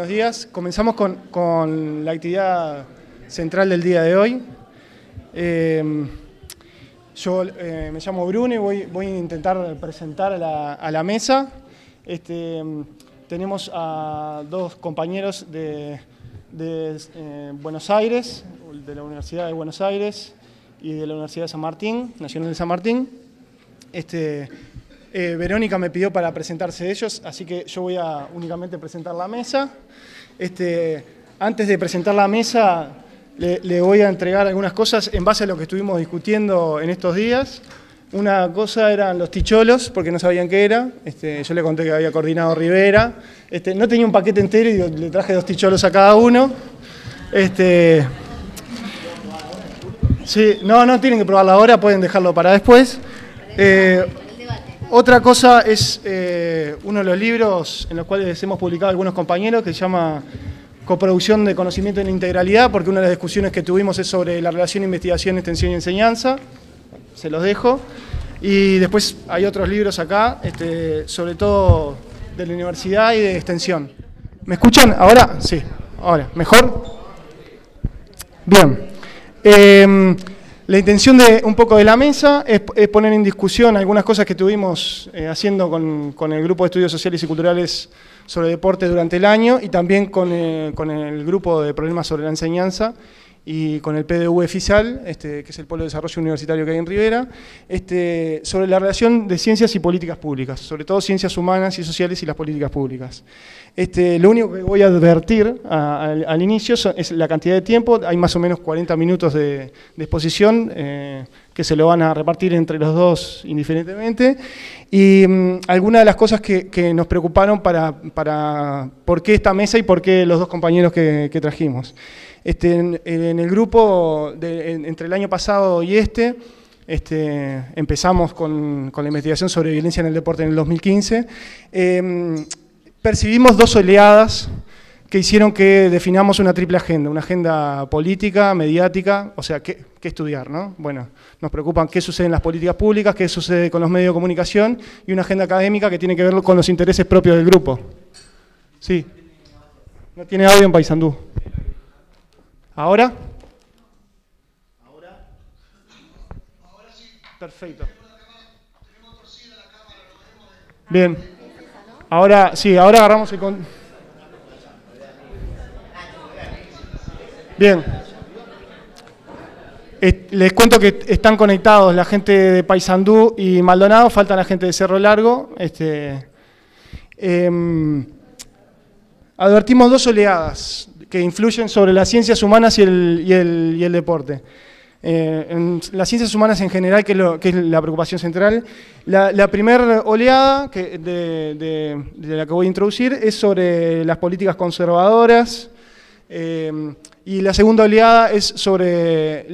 buenos días. Comenzamos con, la actividad central del día de hoy. Eh, yo eh, me llamo Bruno y voy, a intentar presentar a la, mesa. Este, tenemos a dos compañeros de, eh, Buenos Aires, de la Universidad de Buenos Aires y de la Universidad de San Martín, Nacional de San Martín. Este, eh, Verónica me pidió para presentarse ellos, así que yo voy a únicamente presentar la mesa. Este, antes de presentar la mesa, le, voy a entregar algunas cosas en base a lo que estuvimos discutiendo en estos días. Una cosa eran los ticholos, porque no sabían qué era. Este, yo le conté que había coordinado Rivera. Este, no tenía un paquete entero y le traje dos ticholos a cada uno. Este, sí, no, no tienen que probarlo ahora, pueden dejarlo para después. Eh, otra cosa es eh, uno de los libros en los cuales hemos publicado algunos compañeros que se llama Coproducción de Conocimiento en Integralidad, porque una de las discusiones que tuvimos es sobre la relación investigación, extensión y enseñanza. Se los dejo. Y después hay otros libros acá, este, sobre todo de la universidad y de extensión. ¿Me escuchan ahora? Sí, ahora. ¿Mejor? Bien. Eh, la intención de un poco de la mesa es, poner en discusión algunas cosas que estuvimos eh, haciendo con, el grupo de estudios sociales y culturales sobre deporte durante el año y también eh, con el grupo de problemas sobre la enseñanza y con el PDU FISAL, este, que es el Polo de Desarrollo Universitario que hay en Rivera, este, sobre la relación de ciencias y políticas públicas, sobre todo ciencias humanas y sociales y las políticas públicas. Este, lo único que voy a advertir al inicio es la cantidad de tiempo, hay más o menos 40 minutos de, exposición eh, que se lo van a repartir entre los dos indiferentemente, y mm, algunas de las cosas que, nos preocuparon para, para, por qué esta mesa y por qué los dos compañeros que trajimos. Este, en, el grupo, entre el año pasado y este, este empezamos con, la investigación sobre violencia en el deporte en el 2015, em, percibimos dos oleadas que hicieron que definamos una triple agenda, una agenda política, mediática, o sea, ¿qué, estudiar? ¿no? Bueno, nos preocupan qué sucede en las políticas públicas, qué sucede con los medios de comunicación y una agenda académica que tiene que ver con los intereses propios del grupo. Sí. No tiene audio en Paysandú. ¿Ahora? ¿Ahora? Ahora sí. Perfecto. Bien. Ahora, sí, ahora agarramos el... Con... Bien. Les cuento que están conectados la gente de Paysandú y Maldonado, falta la gente de Cerro Largo. Este, em, advertimos dos oleadas que influyen sobre las ciencias humanas y el, deporte. Eh, en las ciencias humanas en general, que, es la preocupación central, la, primera oleada de, la que voy a introducir es sobre las políticas conservadoras, eh, y la segunda oleada es sobre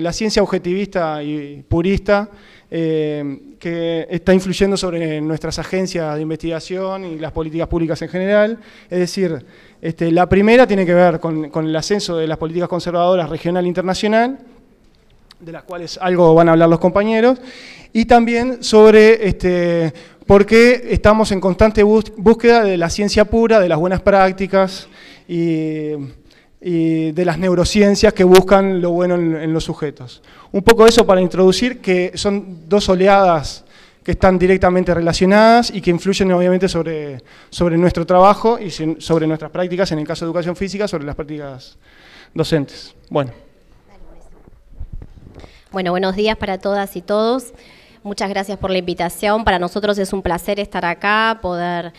la ciencia objetivista y purista, eh, que está influyendo sobre nuestras agencias de investigación y las políticas públicas en general. Es decir, este, la primera tiene que ver con, el ascenso de las políticas conservadoras regional e internacional, de las cuales algo van a hablar los compañeros, y también sobre este, por qué estamos en constante búsqueda de la ciencia pura, de las buenas prácticas y, de las neurociencias que buscan lo bueno en los sujetos. Un poco eso para introducir que son dos oleadas que están directamente relacionadas y que influyen obviamente sobre, sobre nuestro trabajo y sobre nuestras prácticas, en el caso de educación física, sobre las prácticas docentes. Bueno. Bueno, buenos días para todas y todos. Muchas gracias por la invitación. Para nosotros es un placer estar acá, poder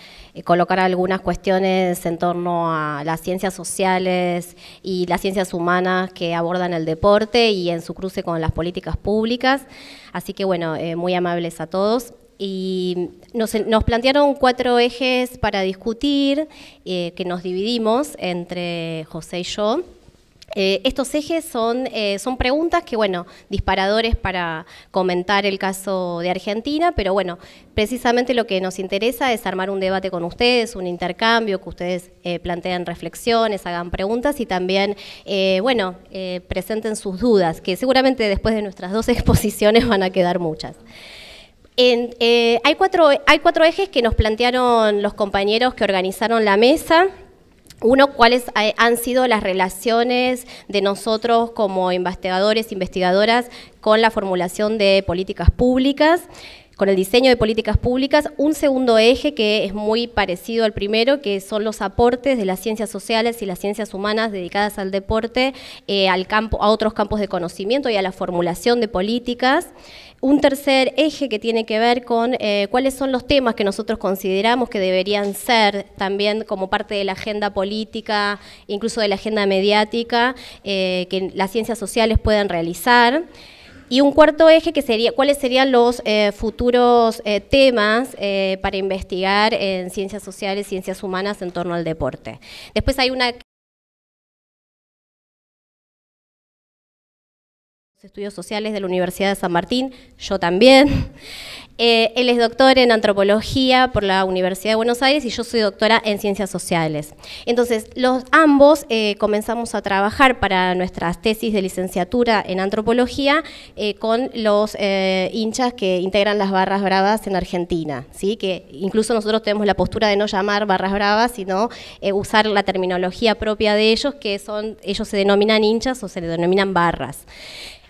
colocar algunas cuestiones en torno a las ciencias sociales y las ciencias humanas que abordan el deporte y en su cruce con las políticas públicas. Así que bueno, eh, muy amables a todos. Y nos, plantearon cuatro ejes para discutir, eh, que nos dividimos entre José y yo. Eh, estos ejes son, eh, son preguntas que, bueno, disparadores para comentar el caso de Argentina, pero bueno, precisamente lo que nos interesa es armar un debate con ustedes, un intercambio, que ustedes eh, planteen reflexiones, hagan preguntas y también, bueno, presenten sus dudas, que seguramente después de nuestras dos exposiciones van a quedar muchas. hay, cuatro, hay cuatro ejes que nos plantearon los compañeros que organizaron la mesa. Uno, cuáles han sido las relaciones de nosotros como investigadores, investigadoras, con la formulación de políticas públicas con el diseño de políticas públicas, un segundo eje que es muy parecido al primero, que son los aportes de las ciencias sociales y las ciencias humanas dedicadas al deporte, eh, al campo, a otros campos de conocimiento y a la formulación de políticas. Un tercer eje que tiene que ver con eh, cuáles son los temas que nosotros consideramos que deberían ser también como parte de la agenda política, incluso de la agenda mediática, eh, que las ciencias sociales puedan realizar. Y un cuarto eje que sería cuáles serían los eh, futuros temas para investigar en ciencias sociales, ciencias humanas en torno al deporte. Después hay una estudios sociales de la Universidad de San Martín, yo también. Eh, él es doctor en antropología por la Universidad de Buenos Aires y yo soy doctora en ciencias sociales. Entonces, los ambos eh, comenzamos a trabajar para nuestras tesis de licenciatura en antropología eh, con los hinchas que integran las barras bravas en Argentina, ¿sí? que incluso nosotros tenemos la postura de no llamar barras bravas, sino usar la terminología propia de ellos, que son, ellos se denominan hinchas o se denominan barras.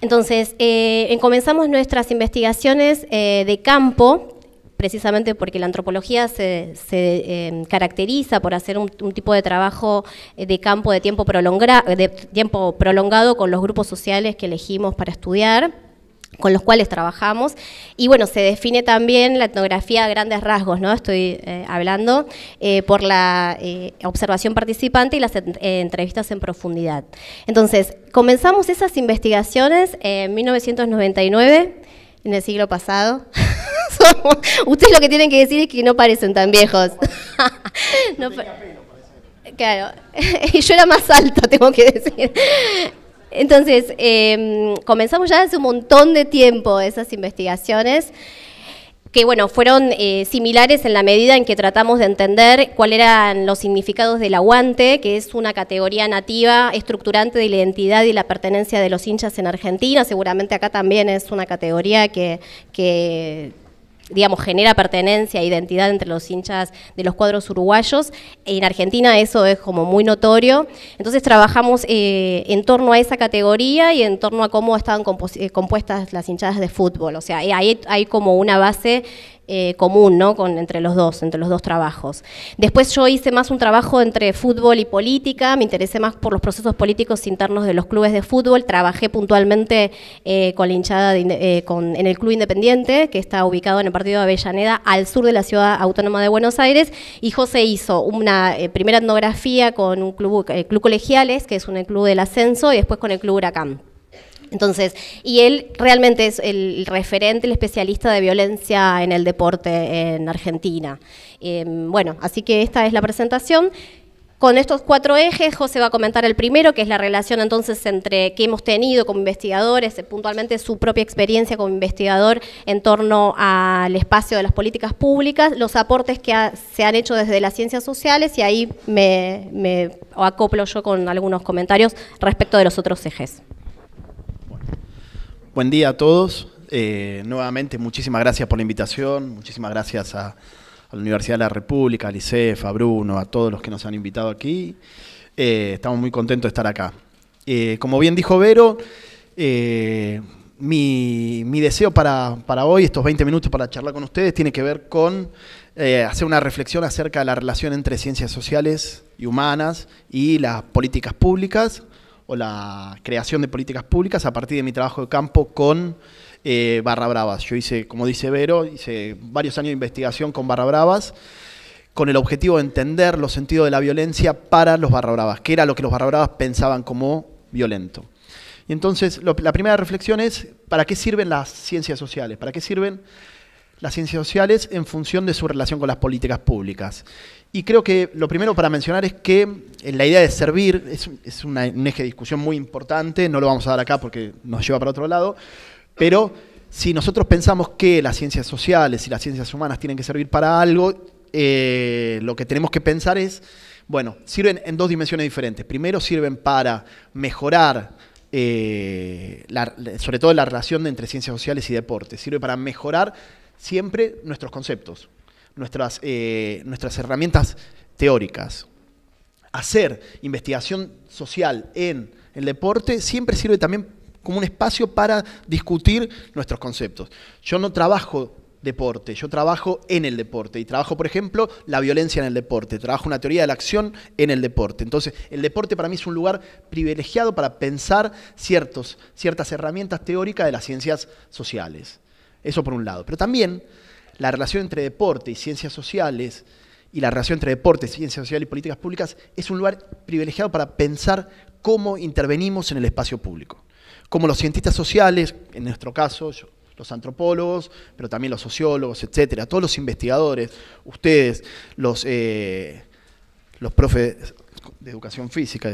Entonces, eh, comenzamos nuestras investigaciones eh, de campo, precisamente porque la antropología se, em, caracteriza por hacer un, tipo de trabajo eh, de campo de tiempo, de tiempo prolongado con los grupos sociales que elegimos para estudiar con los cuales trabajamos. Y bueno, se define también la etnografía a grandes rasgos, ¿no? Estoy eh, hablando eh, por la eh, observación participante y las entrevistas en profundidad. Entonces, comenzamos esas investigaciones en 1999, en el siglo pasado. Ustedes lo que tienen que decir es que no parecen tan viejos. claro, yo era más alta, tengo que decir. Entonces, em, comenzamos ya hace un montón de tiempo esas investigaciones que bueno, fueron eh, similares en la medida en que tratamos de entender cuáles eran los significados del aguante, que es una categoría nativa estructurante de la identidad y la pertenencia de los hinchas en Argentina. Seguramente acá también es una categoría que, que digamos, genera pertenencia e identidad entre los hinchas de los cuadros uruguayos. En Argentina eso es como muy notorio. Entonces trabajamos eh, en torno a esa categoría y en torno a cómo estaban eh, compuestas las hinchadas de fútbol. O sea, ahí hay como una base eh, común, ¿no? Con, entre los dos, entre los dos trabajos. Después yo hice más un trabajo entre fútbol y política, me interesé más por los procesos políticos internos de los clubes de fútbol, trabajé puntualmente eh, con la hinchada eh, en el Club Independiente, que está ubicado en el partido de Avellaneda, al sur de la ciudad autónoma de Buenos Aires, y José hizo una primera etnografía con un club, Club Colegiales, que es un club del ascenso, y después con el Club Huracán. Entonces, y él realmente es el referente, el especialista de violencia en el deporte en Argentina. Em, bueno, así que esta es la presentación. Con estos cuatro ejes, José va a comentar el primero, que es la relación entonces entre que hemos tenido como investigadores, eh, puntualmente su propia experiencia como investigador en torno al espacio de las políticas públicas, los aportes que se han hecho desde las ciencias sociales y ahí me, me acoplo yo con algunos comentarios respecto de los otros ejes. Buen día a todos. Eh, nuevamente, muchísimas gracias por la invitación, muchísimas gracias a, la Universidad de la República, a ICEF, a Bruno, a todos los que nos han invitado aquí. Eh, estamos muy contentos de estar acá. Eh, como bien dijo Vero, mi, deseo para, para, hoy, estos 20 minutos para charlar con ustedes, tiene que ver con hacer una reflexión acerca de la relación entre ciencias sociales y humanas y las políticas públicas o la creación de políticas públicas a partir de mi trabajo de campo con eh, Barra Bravas. Yo hice, como dice Vero, hice varios años de investigación con Barra Bravas con el objetivo de entender los sentidos de la violencia para los Barra Bravas, que era lo que los Barra Bravas pensaban como violento. Y entonces, la primera reflexión es, ¿para qué sirven las ciencias sociales? ¿Para qué sirven las ciencias sociales en función de su relación con las políticas públicas? Y creo que lo primero para mencionar es que eh, la idea de servir es, un eje de discusión muy importante, no lo vamos a dar acá porque nos lleva para otro lado, pero si nosotros pensamos que las ciencias sociales y las ciencias humanas tienen que servir para algo, eh, lo que tenemos que pensar es, bueno, sirven en dos dimensiones diferentes. Primero sirven para mejorar, eh, sobre todo la relación entre ciencias sociales y deporte, sirve para mejorar siempre nuestros conceptos nuestras, eh, nuestras herramientas teóricas. hacer investigación social en el deporte siempre sirve también como un espacio para discutir nuestros conceptos. Yo no trabajo deporte, yo trabajo en el deporte y trabajo, por ejemplo, la violencia en el deporte, trabajo una teoría de la acción en el deporte. Entonces, el deporte para mí es un lugar privilegiado para pensar ciertos, ciertas herramientas teóricas de las ciencias sociales. Eso por un lado. Pero también la relación entre deporte y ciencias sociales y la relación entre deporte, ciencias sociales y políticas públicas es un lugar privilegiado para pensar cómo intervenimos en el espacio público. Como los cientistas sociales, en nuestro caso, los antropólogos, pero también los sociólogos, etcétera, todos los investigadores, ustedes, los, eh, los profes de educación física,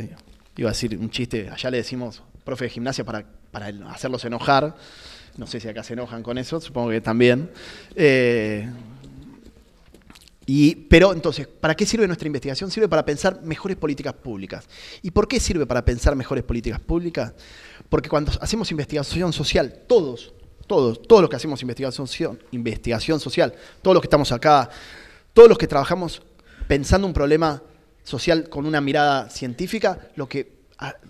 iba a decir un chiste, allá le decimos profe de gimnasia para, para hacerlos enojar, no sé si acá se enojan con eso, supongo que también. Eh, y, pero entonces, ¿para qué sirve nuestra investigación? Sirve para pensar mejores políticas públicas. ¿Y por qué sirve para pensar mejores políticas públicas? Porque cuando hacemos investigación social, todos, todos, todos los que hacemos investigación, investigación social, todos los que estamos acá, todos los que trabajamos pensando un problema social con una mirada científica, lo que,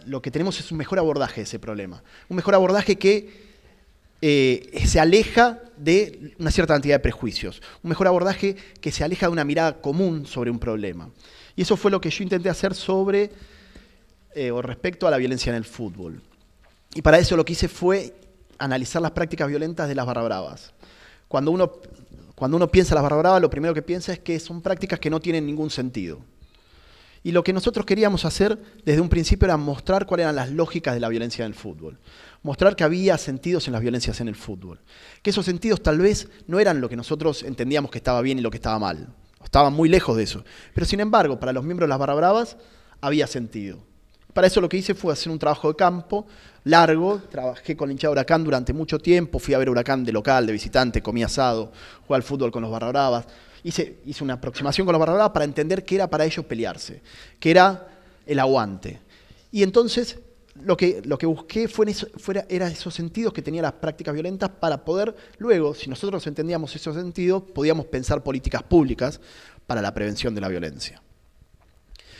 lo que tenemos es un mejor abordaje de ese problema. Un mejor abordaje que eh, se aleja de una cierta cantidad de prejuicios. Un mejor abordaje que se aleja de una mirada común sobre un problema. Y eso fue lo que yo intenté hacer sobre eh, o respecto a la violencia en el fútbol. Y para eso lo que hice fue analizar las prácticas violentas de las barra bravas. Cuando uno, cuando uno piensa en las barra bravas, lo primero que piensa es que son prácticas que no tienen ningún sentido. Y lo que nosotros queríamos hacer desde un principio era mostrar cuáles eran las lógicas de la violencia en el fútbol mostrar que había sentidos en las violencias en el fútbol. Que esos sentidos tal vez no eran lo que nosotros entendíamos que estaba bien y lo que estaba mal. Estaban muy lejos de eso. Pero sin embargo, para los miembros de las Barra Bravas había sentido. Para eso lo que hice fue hacer un trabajo de campo largo. Trabajé con el hinchado Huracán durante mucho tiempo. Fui a ver Huracán de local, de visitante, comí asado, jugué al fútbol con los Barra Bravas. Hice, hice una aproximación con los Barra Bravas para entender qué era para ellos pelearse, qué era el aguante. Y entonces lo que, lo que busqué fue era esos sentidos que tenían las prácticas violentas para poder luego, si nosotros entendíamos esos sentidos, podíamos pensar políticas públicas para la prevención de la violencia.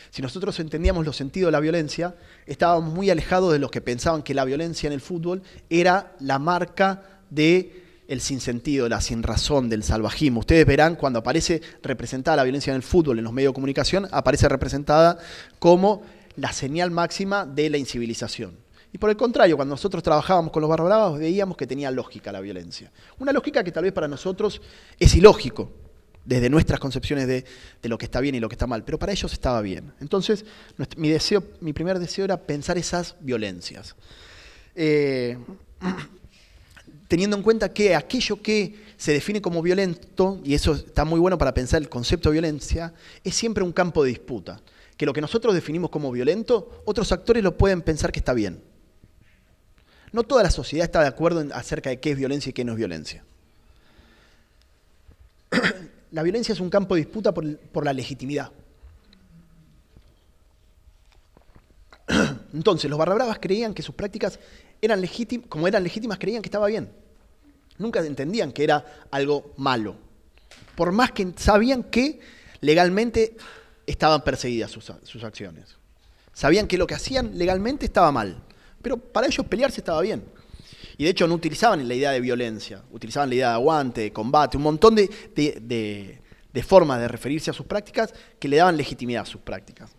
Si nosotros entendíamos los sentidos de la violencia, estábamos muy alejados de los que pensaban que la violencia en el fútbol era la marca de el sinsentido, la sinrazón, del salvajismo. Ustedes verán cuando aparece representada la violencia en el fútbol en los medios de comunicación, aparece representada como la señal máxima de la incivilización. Y por el contrario, cuando nosotros trabajábamos con los barra bravos, veíamos que tenía lógica la violencia. Una lógica que tal vez para nosotros es ilógico, desde nuestras concepciones de, lo que está bien y lo que está mal, pero para ellos estaba bien. Entonces, mi, deseo, mi primer deseo era pensar esas violencias. Eh, teniendo en cuenta que aquello que se define como violento, y eso está muy bueno para pensar el concepto de violencia, es siempre un campo de disputa que lo que nosotros definimos como violento, otros actores lo pueden pensar que está bien. No toda la sociedad está de acuerdo acerca de qué es violencia y qué no es violencia. la violencia es un campo de disputa por, la legitimidad. Entonces, los barrabravas creían que sus prácticas eran legítimas, como eran legítimas, creían que estaba bien. Nunca entendían que era algo malo. Por más que sabían que legalmente estaban perseguidas sus, acciones. Sabían que lo que hacían legalmente estaba mal, pero para ellos pelearse estaba bien. Y de hecho no utilizaban la idea de violencia, utilizaban la idea de aguante, de combate, un montón de, de, formas de referirse a sus prácticas que le daban legitimidad a sus prácticas.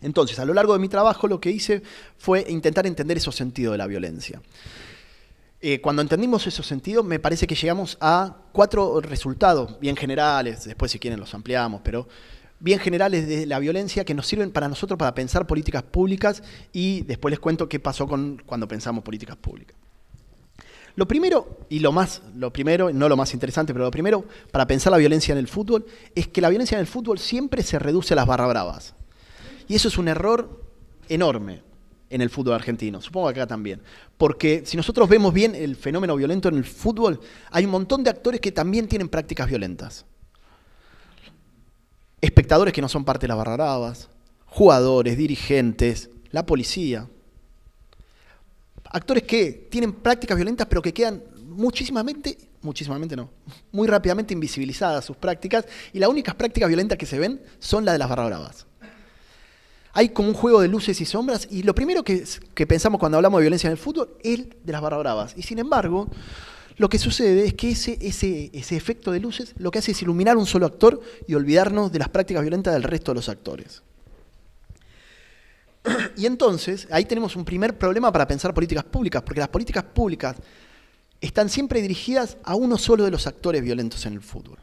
Entonces, a lo largo de mi trabajo lo que hice fue intentar entender esos sentidos de la violencia. Eh, cuando entendimos esos sentidos, me parece que llegamos a cuatro resultados bien generales, después si quieren los ampliamos, pero bien generales de la violencia que nos sirven para nosotros para pensar políticas públicas y después les cuento qué pasó con, cuando pensamos políticas públicas. Lo primero, y lo más, lo primero, no lo más interesante, pero lo primero para pensar la violencia en el fútbol es que la violencia en el fútbol siempre se reduce a las barra bravas. Y eso es un error enorme en el fútbol argentino, supongo acá también. Porque si nosotros vemos bien el fenómeno violento en el fútbol, hay un montón de actores que también tienen prácticas violentas espectadores que no son parte de las barrarabas, jugadores, dirigentes, la policía. Actores que tienen prácticas violentas pero que quedan muchísimamente, muchísimamente no, muy rápidamente invisibilizadas sus prácticas y las únicas prácticas violentas que se ven son las de las barra hay como un juego de luces y sombras y lo primero que, pensamos cuando hablamos de violencia en el fútbol es de las barra bravas. Y sin embargo, lo que sucede es que ese, ese, ese efecto de luces lo que hace es iluminar un solo actor y olvidarnos de las prácticas violentas del resto de los actores. Y entonces, ahí tenemos un primer problema para pensar políticas públicas, porque las políticas públicas están siempre dirigidas a uno solo de los actores violentos en el fútbol,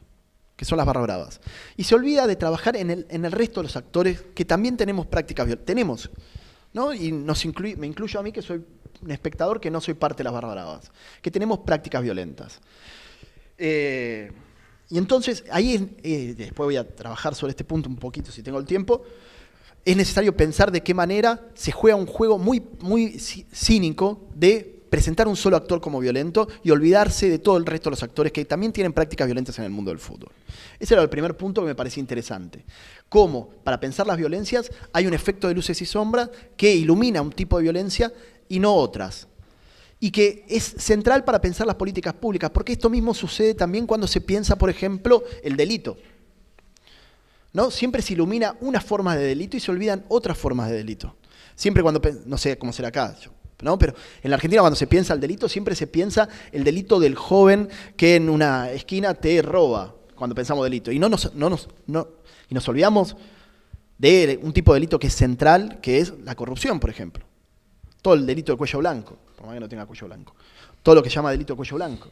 que son las barra bravas. Y se olvida de trabajar en el, en el resto de los actores que también tenemos prácticas violentas. Tenemos, ¿no? Y me incluyo a mí que soy espectador que no soy parte de las barra bravas, que tenemos prácticas violentas. Eh, y entonces, ahí eh, después voy a trabajar sobre este punto un poquito si tengo el tiempo es necesario pensar de qué manera se juega un juego muy, muy cínico de presentar un solo actor como violento y olvidarse de todo el resto de los actores que también tienen prácticas violentas en el mundo del fútbol. Ese era el primer punto que me parecía interesante. Cómo, para pensar las violencias, hay un efecto de luces y sombras que ilumina un tipo de violencia y no otras. Y que es central para pensar las políticas públicas, porque esto mismo sucede también cuando se piensa, por ejemplo, el delito. ¿no? Siempre se ilumina una forma de delito y se olvidan otras formas de delito. Siempre cuando, no sé cómo será acá, ¿no? Pero en la Argentina cuando se piensa el delito, siempre se piensa el delito del joven que en una esquina te roba, cuando pensamos delito. Y no nos, no nos, no, y nos olvidamos de un tipo de delito que es central, que es la corrupción, por ejemplo. Todo el delito de cuello blanco, por más que no tenga cuello blanco. Todo lo que se llama delito de cuello blanco.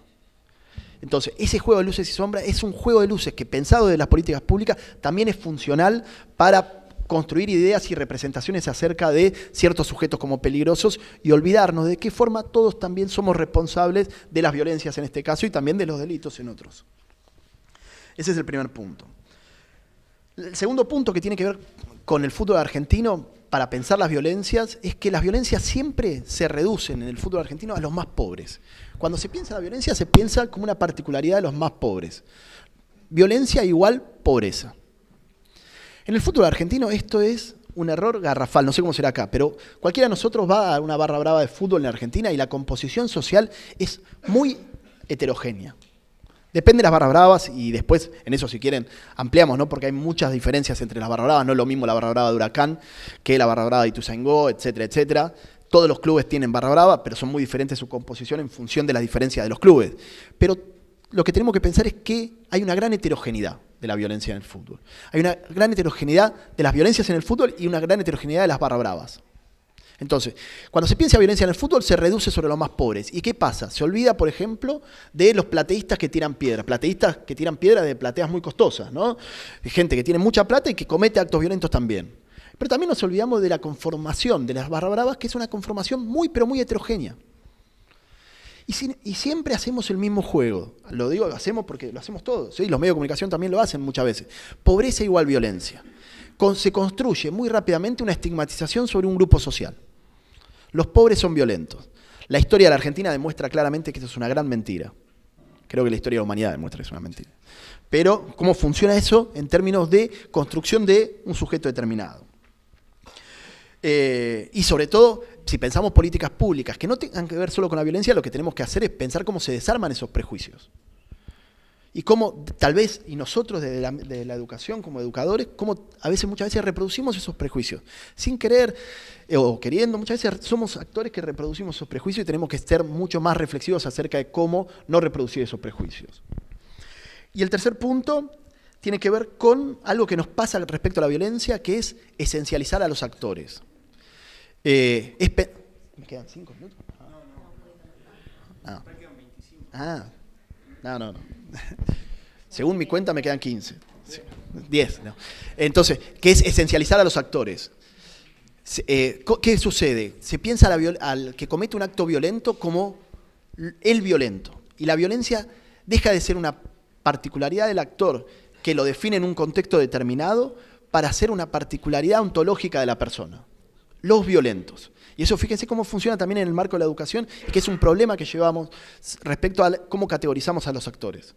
Entonces, ese juego de luces y sombras es un juego de luces que, pensado de las políticas públicas, también es funcional para construir ideas y representaciones acerca de ciertos sujetos como peligrosos y olvidarnos de qué forma todos también somos responsables de las violencias en este caso y también de los delitos en otros. Ese es el primer punto. El segundo punto que tiene que ver con el fútbol argentino para pensar las violencias es que las violencias siempre se reducen en el fútbol argentino a los más pobres. Cuando se piensa en la violencia, se piensa como una particularidad de los más pobres. Violencia igual pobreza. En el fútbol argentino esto es un error garrafal, no sé cómo será acá, pero cualquiera de nosotros va a una barra brava de fútbol en Argentina y la composición social es muy heterogénea. Depende de las barras bravas y después en eso si quieren ampliamos, ¿no? Porque hay muchas diferencias entre las barras bravas, no es lo mismo la barra brava de Huracán que la barra brava de Ituzaingó, etcétera, etcétera. Todos los clubes tienen barra brava, pero son muy diferentes su composición en función de la diferencia de los clubes. Pero lo que tenemos que pensar es que hay una gran heterogeneidad de la violencia en el fútbol. Hay una gran heterogeneidad de las violencias en el fútbol y una gran heterogeneidad de las barra bravas. Entonces, cuando se piensa en violencia en el fútbol, se reduce sobre los más pobres. ¿Y qué pasa? Se olvida, por ejemplo, de los plateístas que tiran piedra. Plateístas que tiran piedra de plateas muy costosas, ¿no? Gente que tiene mucha plata y que comete actos violentos también. Pero también nos olvidamos de la conformación de las barra bravas, que es una conformación muy, pero muy heterogénea. Y, siempre hacemos el mismo juego. Lo digo, lo hacemos porque lo hacemos todos. ¿sí? Los medios de comunicación también lo hacen muchas veces. Pobreza igual violencia. se construye muy rápidamente una estigmatización sobre un grupo social. Los pobres son violentos. La historia de la Argentina demuestra claramente que esto es una gran mentira. Creo que la historia de la humanidad demuestra que es una mentira. Pero, ¿cómo funciona eso en términos de construcción de un sujeto determinado? Eh, y sobre todo, si pensamos políticas públicas que no tengan que ver solo con la violencia, lo que tenemos que hacer es pensar cómo se desarman esos prejuicios. Y cómo tal vez, y nosotros desde la, educación como educadores, cómo a veces, muchas veces reproducimos esos prejuicios. Sin querer eh, o queriendo, muchas veces somos actores que reproducimos esos prejuicios y tenemos que ser mucho más reflexivos acerca de cómo no reproducir esos prejuicios. Y el tercer punto tiene que ver con algo que nos pasa respecto a la violencia, que es esencializar a los actores. Eh, ¿Me quedan cinco minutos? Ah. Ah. No, no, no. Según mi cuenta me quedan 15. 10. Entonces, ¿qué es esencializar a los actores? Eh, ¿Qué sucede? Se piensa al, que comete un acto violento como el violento. Y la violencia deja de ser una particularidad del actor que lo define en un contexto determinado para ser una particularidad ontológica de la persona los violentos. Y eso fíjense cómo funciona también en el marco de la educación, que es un problema que llevamos respecto a cómo categorizamos a los actores.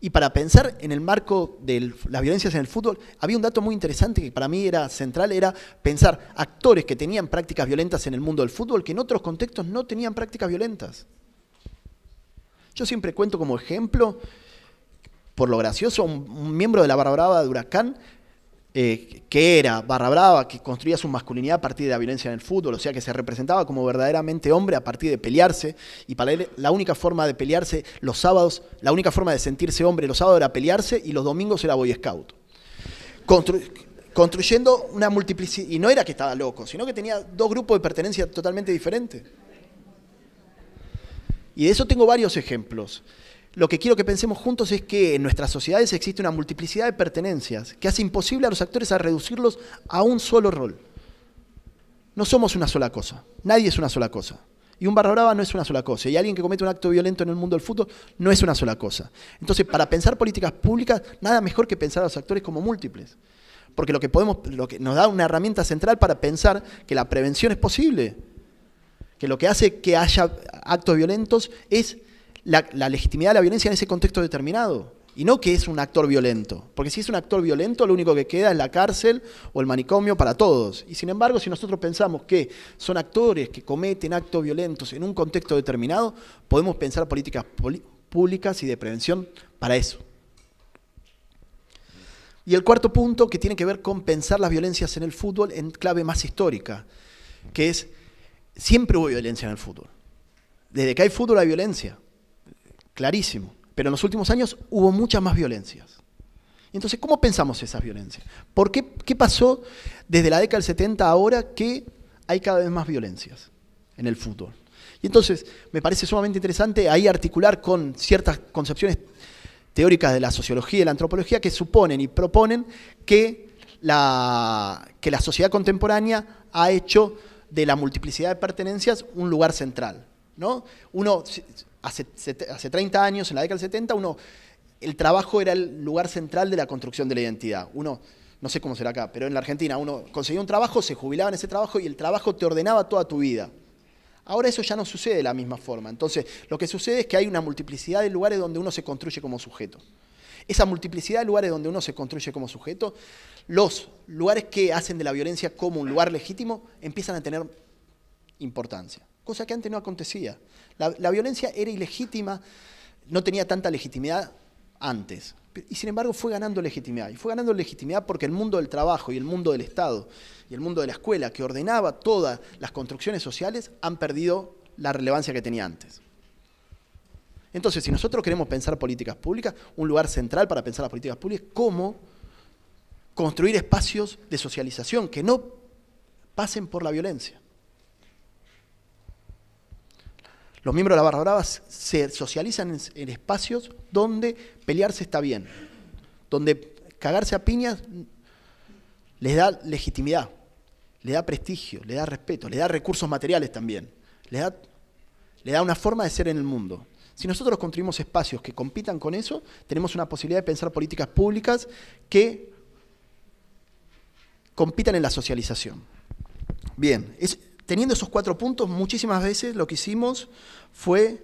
Y para pensar en el marco de las violencias en el fútbol, había un dato muy interesante que para mí era central, era pensar actores que tenían prácticas violentas en el mundo del fútbol que en otros contextos no tenían prácticas violentas. Yo siempre cuento como ejemplo, por lo gracioso, un, miembro de la Barra Brava de Huracán eh, que era Barra Brava, que construía su masculinidad a partir de la violencia en el fútbol, o sea que se representaba como verdaderamente hombre a partir de pelearse, y para él la única forma de pelearse los sábados, la única forma de sentirse hombre los sábados era pelearse y los domingos era Boy Scout. construyendo una multiplicidad, y no era que estaba loco, sino que tenía dos grupos de pertenencia totalmente diferentes. Y de eso tengo varios ejemplos lo que quiero que pensemos juntos es que en nuestras sociedades existe una multiplicidad de pertenencias que hace imposible a los actores a reducirlos a un solo rol. No somos una sola cosa, nadie es una sola cosa. Y un barra brava no es una sola cosa. Y alguien que comete un acto violento en el mundo del fútbol no es una sola cosa. Entonces, para pensar políticas públicas, nada mejor que pensar a los actores como múltiples. Porque lo que, podemos, lo que nos da una herramienta central para pensar que la prevención es posible. Que lo que hace que haya actos violentos es la, legitimidad de la violencia en ese contexto determinado. Y no que es un actor violento. Porque si es un actor violento, lo único que queda es la cárcel o el manicomio para todos. Y sin embargo, si nosotros pensamos que son actores que cometen actos violentos en un contexto determinado, podemos pensar políticas públicas y de prevención para eso. Y el cuarto punto que tiene que ver con pensar las violencias en el fútbol en clave más histórica, que es, siempre hubo violencia en el fútbol. Desde que hay fútbol hay violencia clarísimo. Pero en los últimos años hubo muchas más violencias. Entonces, ¿cómo pensamos esas violencias? ¿Por qué, qué pasó desde la década del 70 a ahora que hay cada vez más violencias en el fútbol? Y entonces, me parece sumamente interesante ahí articular con ciertas concepciones teóricas de la sociología y de la antropología que suponen y proponen que la, que la sociedad contemporánea ha hecho de la multiplicidad de pertenencias un lugar central. ¿no? Uno, hace, hace 30 años, en la década del 70, uno, el trabajo era el lugar central de la construcción de la identidad. Uno, no sé cómo será acá, pero en la Argentina uno conseguía un trabajo, se jubilaba en ese trabajo y el trabajo te ordenaba toda tu vida. Ahora eso ya no sucede de la misma forma. Entonces, lo que sucede es que hay una multiplicidad de lugares donde uno se construye como sujeto. Esa multiplicidad de lugares donde uno se construye como sujeto, los lugares que hacen de la violencia como un lugar legítimo empiezan a tener importancia, cosa que antes no acontecía. La, violencia era ilegítima, no tenía tanta legitimidad antes. Y sin embargo fue ganando legitimidad. Y fue ganando legitimidad porque el mundo del trabajo y el mundo del Estado y el mundo de la escuela, que ordenaba todas las construcciones sociales, han perdido la relevancia que tenía antes. Entonces, si nosotros queremos pensar políticas públicas, un lugar central para pensar las políticas públicas es cómo construir espacios de socialización que no pasen por la violencia. Los miembros de la Barra Brava se socializan en, espacios donde pelearse está bien, donde cagarse a piñas les da legitimidad, le da prestigio, le da respeto, le da recursos materiales también, le da, le da una forma de ser en el mundo. Si nosotros construimos espacios que compitan con eso, tenemos una posibilidad de pensar políticas públicas que compitan en la socialización. Bien, es, teniendo esos cuatro puntos, muchísimas veces lo que hicimos fue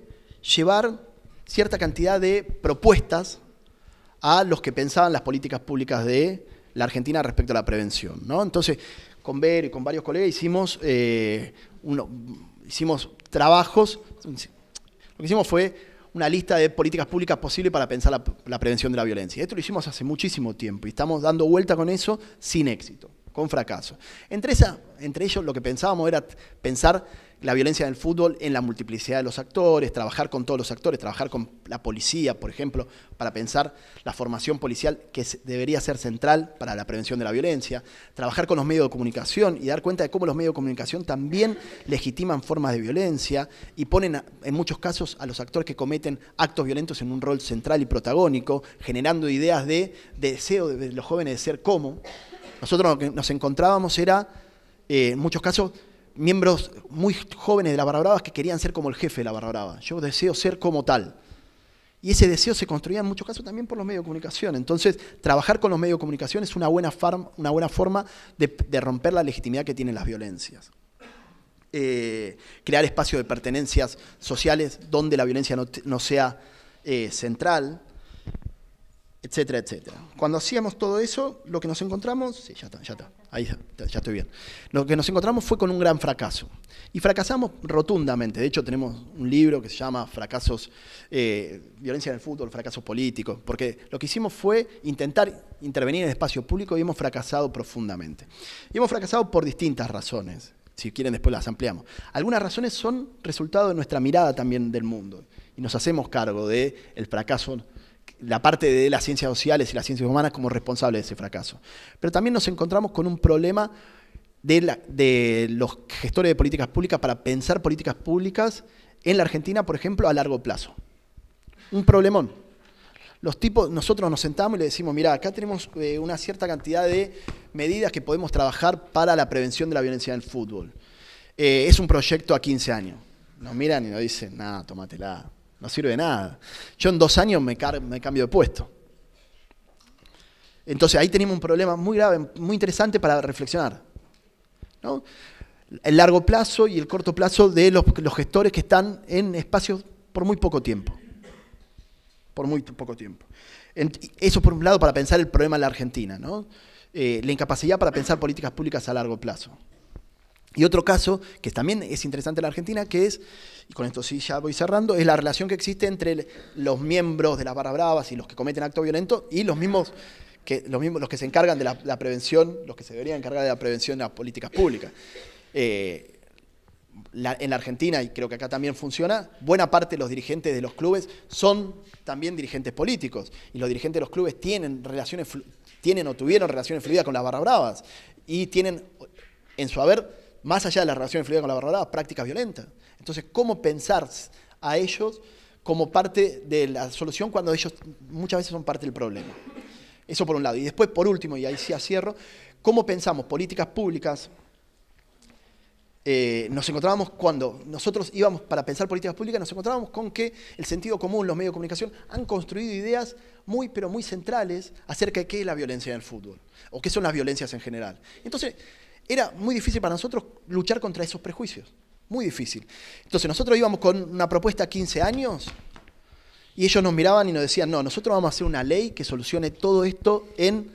llevar cierta cantidad de propuestas a los que pensaban las políticas públicas de la Argentina respecto a la prevención. ¿no? Entonces, con Ver y con varios colegas hicimos, eh, hicimos trabajos, lo que hicimos fue una lista de políticas públicas posibles para pensar la, la prevención de la violencia. Esto lo hicimos hace muchísimo tiempo y estamos dando vuelta con eso sin éxito con fracaso. Entre, esa, entre ellos lo que pensábamos era pensar la violencia en el fútbol en la multiplicidad de los actores, trabajar con todos los actores, trabajar con la policía, por ejemplo, para pensar la formación policial que debería ser central para la prevención de la violencia, trabajar con los medios de comunicación y dar cuenta de cómo los medios de comunicación también legitiman formas de violencia y ponen en muchos casos a los actores que cometen actos violentos en un rol central y protagónico, generando ideas de, deseo de los jóvenes de ser como. Nosotros lo que nos encontrábamos era, eh, en muchos casos, miembros muy jóvenes de la Barra Brava que querían ser como el jefe de la Barra Brava. Yo deseo ser como tal. Y ese deseo se construía en muchos casos también por los medios de comunicación. Entonces, trabajar con los medios de comunicación es una buena, forma de, romper la legitimidad que tienen las violencias. Eh, crear espacios de pertenencias sociales donde la violencia no, sea eh, central etcétera, etcétera. Cuando hacíamos todo eso, lo que nos encontramos, sí, ya está, ya está, ahí ya estoy bien. Lo que nos encontramos fue con un gran fracaso. Y fracasamos rotundamente. De hecho, tenemos un libro que se llama Fracasos, eh, Violencia en el Fútbol, Fracasos Políticos, porque lo que hicimos fue intentar intervenir en el espacio público y hemos fracasado profundamente. Y hemos fracasado por distintas razones. Si quieren, después las ampliamos. Algunas razones son resultado de nuestra mirada también del mundo. Y nos hacemos cargo del el fracaso la parte de las ciencias sociales y las ciencias humanas como responsable de ese fracaso. Pero también nos encontramos con un problema de, los gestores de políticas públicas para pensar políticas públicas en la Argentina, por ejemplo, a largo plazo. Un problemón. Los tipos, nosotros nos sentamos y le decimos, mira, acá tenemos eh, una cierta cantidad de medidas que podemos trabajar para la prevención de la violencia en el fútbol. Eh, es un proyecto a 15 años. Nos miran y nos dicen, nada, tómatela, no sirve de nada. Yo en dos años me, cambio de puesto. Entonces ahí tenemos un problema muy grave, muy interesante para reflexionar. El largo plazo y el corto plazo de los, gestores que están en espacios por muy poco tiempo. Por muy poco tiempo. Eso por un lado para pensar el problema en la Argentina, eh, la incapacidad para pensar políticas públicas a largo plazo. Y otro caso, que también es interesante en la Argentina, que es, y con esto sí ya voy cerrando, es la relación que existe entre los miembros de las barras bravas y los que cometen actos violentos y los mismos que los mismos los que se encargan de la, prevención, los que se deberían encargar de la prevención de las políticas públicas. Eh, en la Argentina, y creo que acá también funciona, buena parte de los dirigentes de los clubes son también dirigentes políticos. Y los dirigentes de los clubes tienen relaciones, tienen o tuvieron relaciones fluidas con las barra bravas. Y tienen en su haber, más allá de las relaciones fluidas con las barra bravas, prácticas violentas. Entonces, ¿cómo pensar a ellos como parte de la solución cuando ellos muchas veces son parte del problema? Eso por un lado. Y después, por último, y ahí sí cierro, ¿cómo pensamos políticas públicas? Eh, nos encontrábamos cuando nosotros íbamos para pensar políticas públicas, nos encontrábamos con que el sentido común, los medios de comunicación han construido ideas muy, pero muy centrales acerca de qué es la violencia en el fútbol, o qué son las violencias en general. Entonces, era muy difícil para nosotros luchar contra esos prejuicios, muy difícil. Entonces, nosotros íbamos con una propuesta 15 años y ellos nos miraban y nos decían, no, nosotros vamos a hacer una ley que solucione todo esto en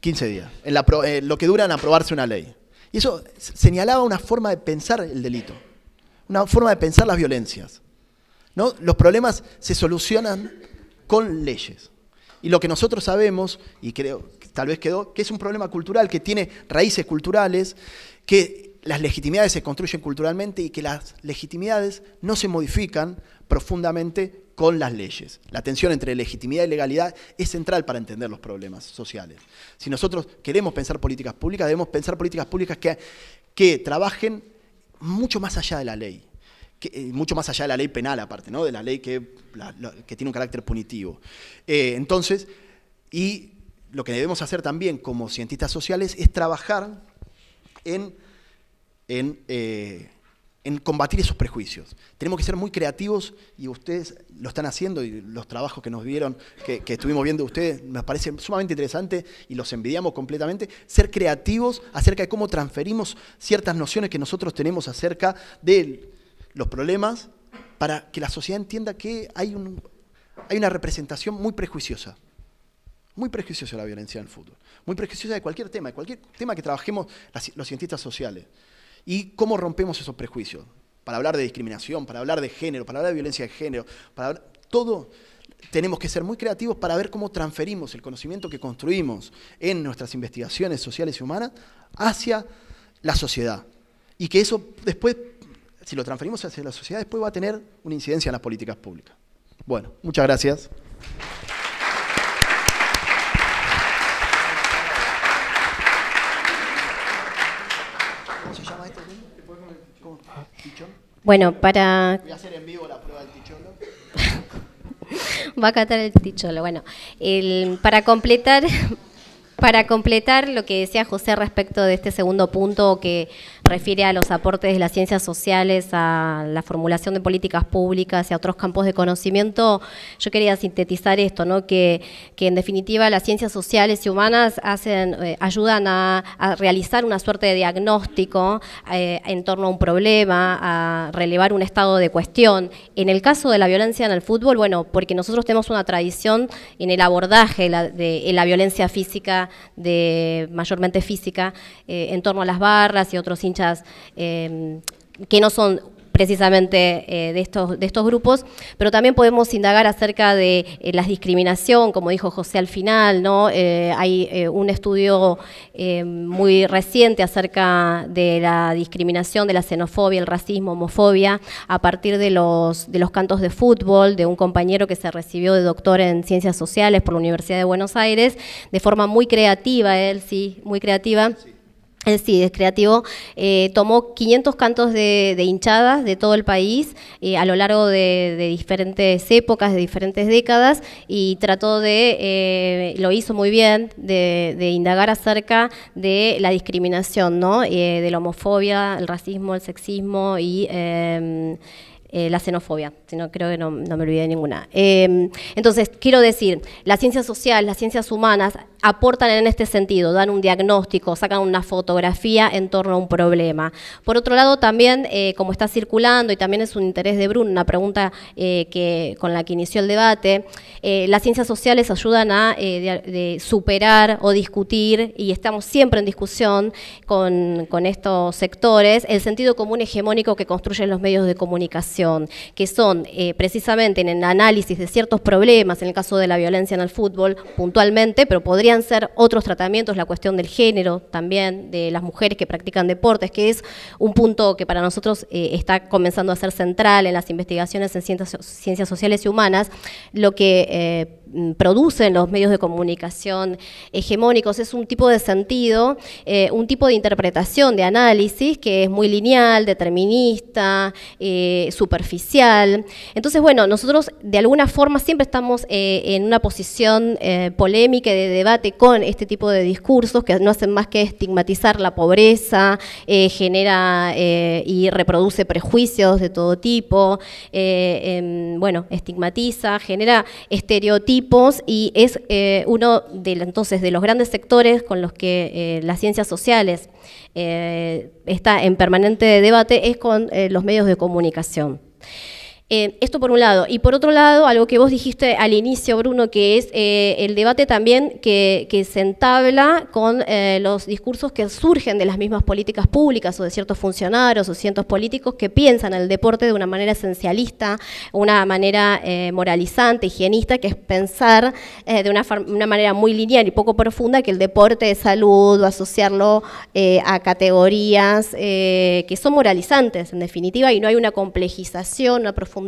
15 días, en eh, lo que dura en aprobarse una ley. Y eso señalaba una forma de pensar el delito, una forma de pensar las violencias. ¿no? Los problemas se solucionan con leyes. Y lo que nosotros sabemos, y creo que tal vez quedó, que es un problema cultural que tiene raíces culturales, que las legitimidades se construyen culturalmente y que las legitimidades no se modifican profundamente con las leyes. La tensión entre legitimidad y legalidad es central para entender los problemas sociales. Si nosotros queremos pensar políticas públicas, debemos pensar políticas públicas que, que trabajen mucho más allá de la ley, eh, mucho más allá de la ley penal aparte, ¿no? de la ley que, que tiene un carácter punitivo. Eh, entonces, y lo que debemos hacer también como cientistas sociales es trabajar en, en eh, combatir esos prejuicios. Tenemos que ser muy creativos y ustedes lo están haciendo y los trabajos que nos vieron, que, estuvimos viendo ustedes, me parece sumamente interesante y los envidiamos completamente. Ser creativos acerca de cómo transferimos ciertas nociones que nosotros tenemos acerca de los problemas para que la sociedad entienda que hay, un, hay una representación muy prejuiciosa. Muy prejuiciosa la violencia en el fútbol. Muy prejuiciosa de cualquier tema, de cualquier tema que trabajemos los cientistas sociales y cómo rompemos esos prejuicios. Para hablar de discriminación, para hablar de género, para hablar de violencia de género, para todo tenemos que ser muy creativos para ver cómo transferimos el conocimiento que construimos en nuestras investigaciones sociales y humanas hacia la sociedad. Y que eso después, si lo transferimos hacia la sociedad, después va a tener una incidencia en las políticas públicas. Bueno, muchas gracias. Bueno, para... Voy a hacer en vivo la prueba del ticholo. Va a catar el ticholo. Bueno, para completar... Para completar lo que decía José respecto de este segundo punto que refiere a los aportes de las ciencias sociales a la formulación de políticas públicas y a otros campos de conocimiento, yo quería sintetizar esto, ¿no? que, en definitiva las ciencias sociales y humanas eh, ayudan a, realizar una suerte de diagnóstico eh, en torno a un problema, a relevar un estado de cuestión. En el caso de la violencia en el fútbol, bueno, porque nosotros tenemos una tradición en el abordaje de, la violencia física, de mayormente física, eh, en torno a las barras y otros hinchas que no son precisamente eh, de, estos, grupos, pero también podemos indagar acerca de eh, la discriminación, como dijo José al final, ¿no? Eh, hay un estudio muy reciente acerca de la discriminación, de la xenofobia, el racismo, homofobia, a partir de los, de los cantos de fútbol de un compañero que se recibió de doctor en ciencias sociales por la Universidad de Buenos Aires, de forma muy creativa, él sí, muy creativa. Sí, es creativo. Eh, tomó 500 cantos de, hinchadas de todo el país eh, a lo largo de, diferentes épocas, de diferentes décadas, y trató de, eh, lo hizo muy bien, de, indagar acerca de la discriminación, ¿no? de la homofobia, el racismo, el sexismo y em, la xenofobia, si no creo que no, me olvidé de ninguna. Em, entonces, quiero decir, las ciencias sociales, las ciencias humanas aportan en este sentido, dan un diagnóstico, sacan una fotografía en torno a un problema. Por otro lado, también, eh, como está circulando, y también es un interés de Bruno, una pregunta eh, que, con la que inició el debate, eh, las ciencias sociales ayudan a superar o discutir, y estamos siempre en discusión con estos sectores, el sentido común hegemónico que construyen los medios de comunicación, que son precisamente en el análisis de ciertos problemas, en el caso de la violencia en el fútbol, puntualmente, pero podría ser otros tratamientos, la cuestión del género también, de las mujeres que practican deportes, que es un punto que para nosotros eh, está comenzando a ser central en las investigaciones en ciencias, sociales y humanas, lo que eh, producen los medios de comunicación hegemónicos es un tipo de sentido, eh, un tipo de interpretación, de análisis que es muy lineal, determinista, eh, superficial. Entonces, bueno, nosotros de alguna forma siempre estamos eh, en una posición polémica y de debate con este tipo de discursos que no hacen más que estigmatizar la pobreza, genera y reproduce prejuicios de todo tipo, em, bueno, estigmatiza, genera estereotipos y es eh, uno de, entonces, de los grandes sectores con los que eh, las ciencias sociales eh, está en permanente debate es con los medios de comunicación. Eh, esto por un lado. Y por otro lado, algo que vos dijiste al inicio, Bruno, que es eh, el debate también que, se entabla con eh, los discursos que surgen de las mismas políticas públicas o de ciertos funcionarios o ciertos políticos que piensan el deporte de una manera esencialista, una manera moralizante, higienista, que es pensar de una, manera muy lineal y poco profunda que el deporte es salud o asociarlo a categorías que son moralizantes, en definitiva, y no hay una complejización, una profundización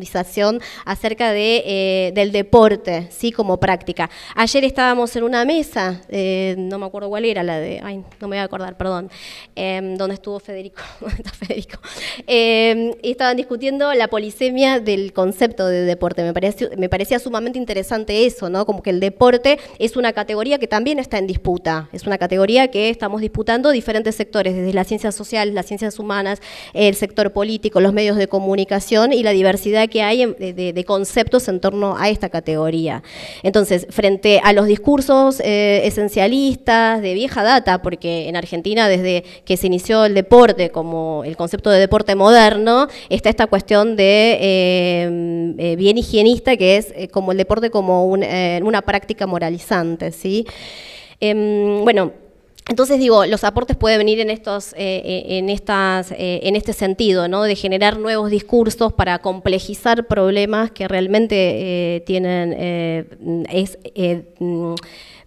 acerca de, eh, del deporte, ¿sí? Como práctica. Ayer estábamos en una mesa, eh, no me acuerdo cuál era, la de, ay, no me voy a acordar, perdón, em, donde estuvo Federico, Federico? Em, y estaban discutiendo la polisemia del concepto de deporte. Me parecía, me parecía sumamente interesante eso, ¿no? Como que el deporte es una categoría que también está en disputa, es una categoría que estamos disputando diferentes sectores, desde las ciencias sociales, las ciencias humanas, el sector político, los medios de comunicación y la diversidad que hay de, conceptos en torno a esta categoría. Entonces, frente a los discursos eh, esencialistas de vieja data, porque en Argentina desde que se inició el deporte como el concepto de deporte moderno, está esta cuestión de eh, eh, bien higienista, que es como el deporte como una práctica moralizante. ¿sí? Em, bueno, entonces digo, los aportes pueden venir en estos, eh, eh, en estas, eh, en este sentido, ¿no? De generar nuevos discursos para complejizar problemas que realmente tienen es mm,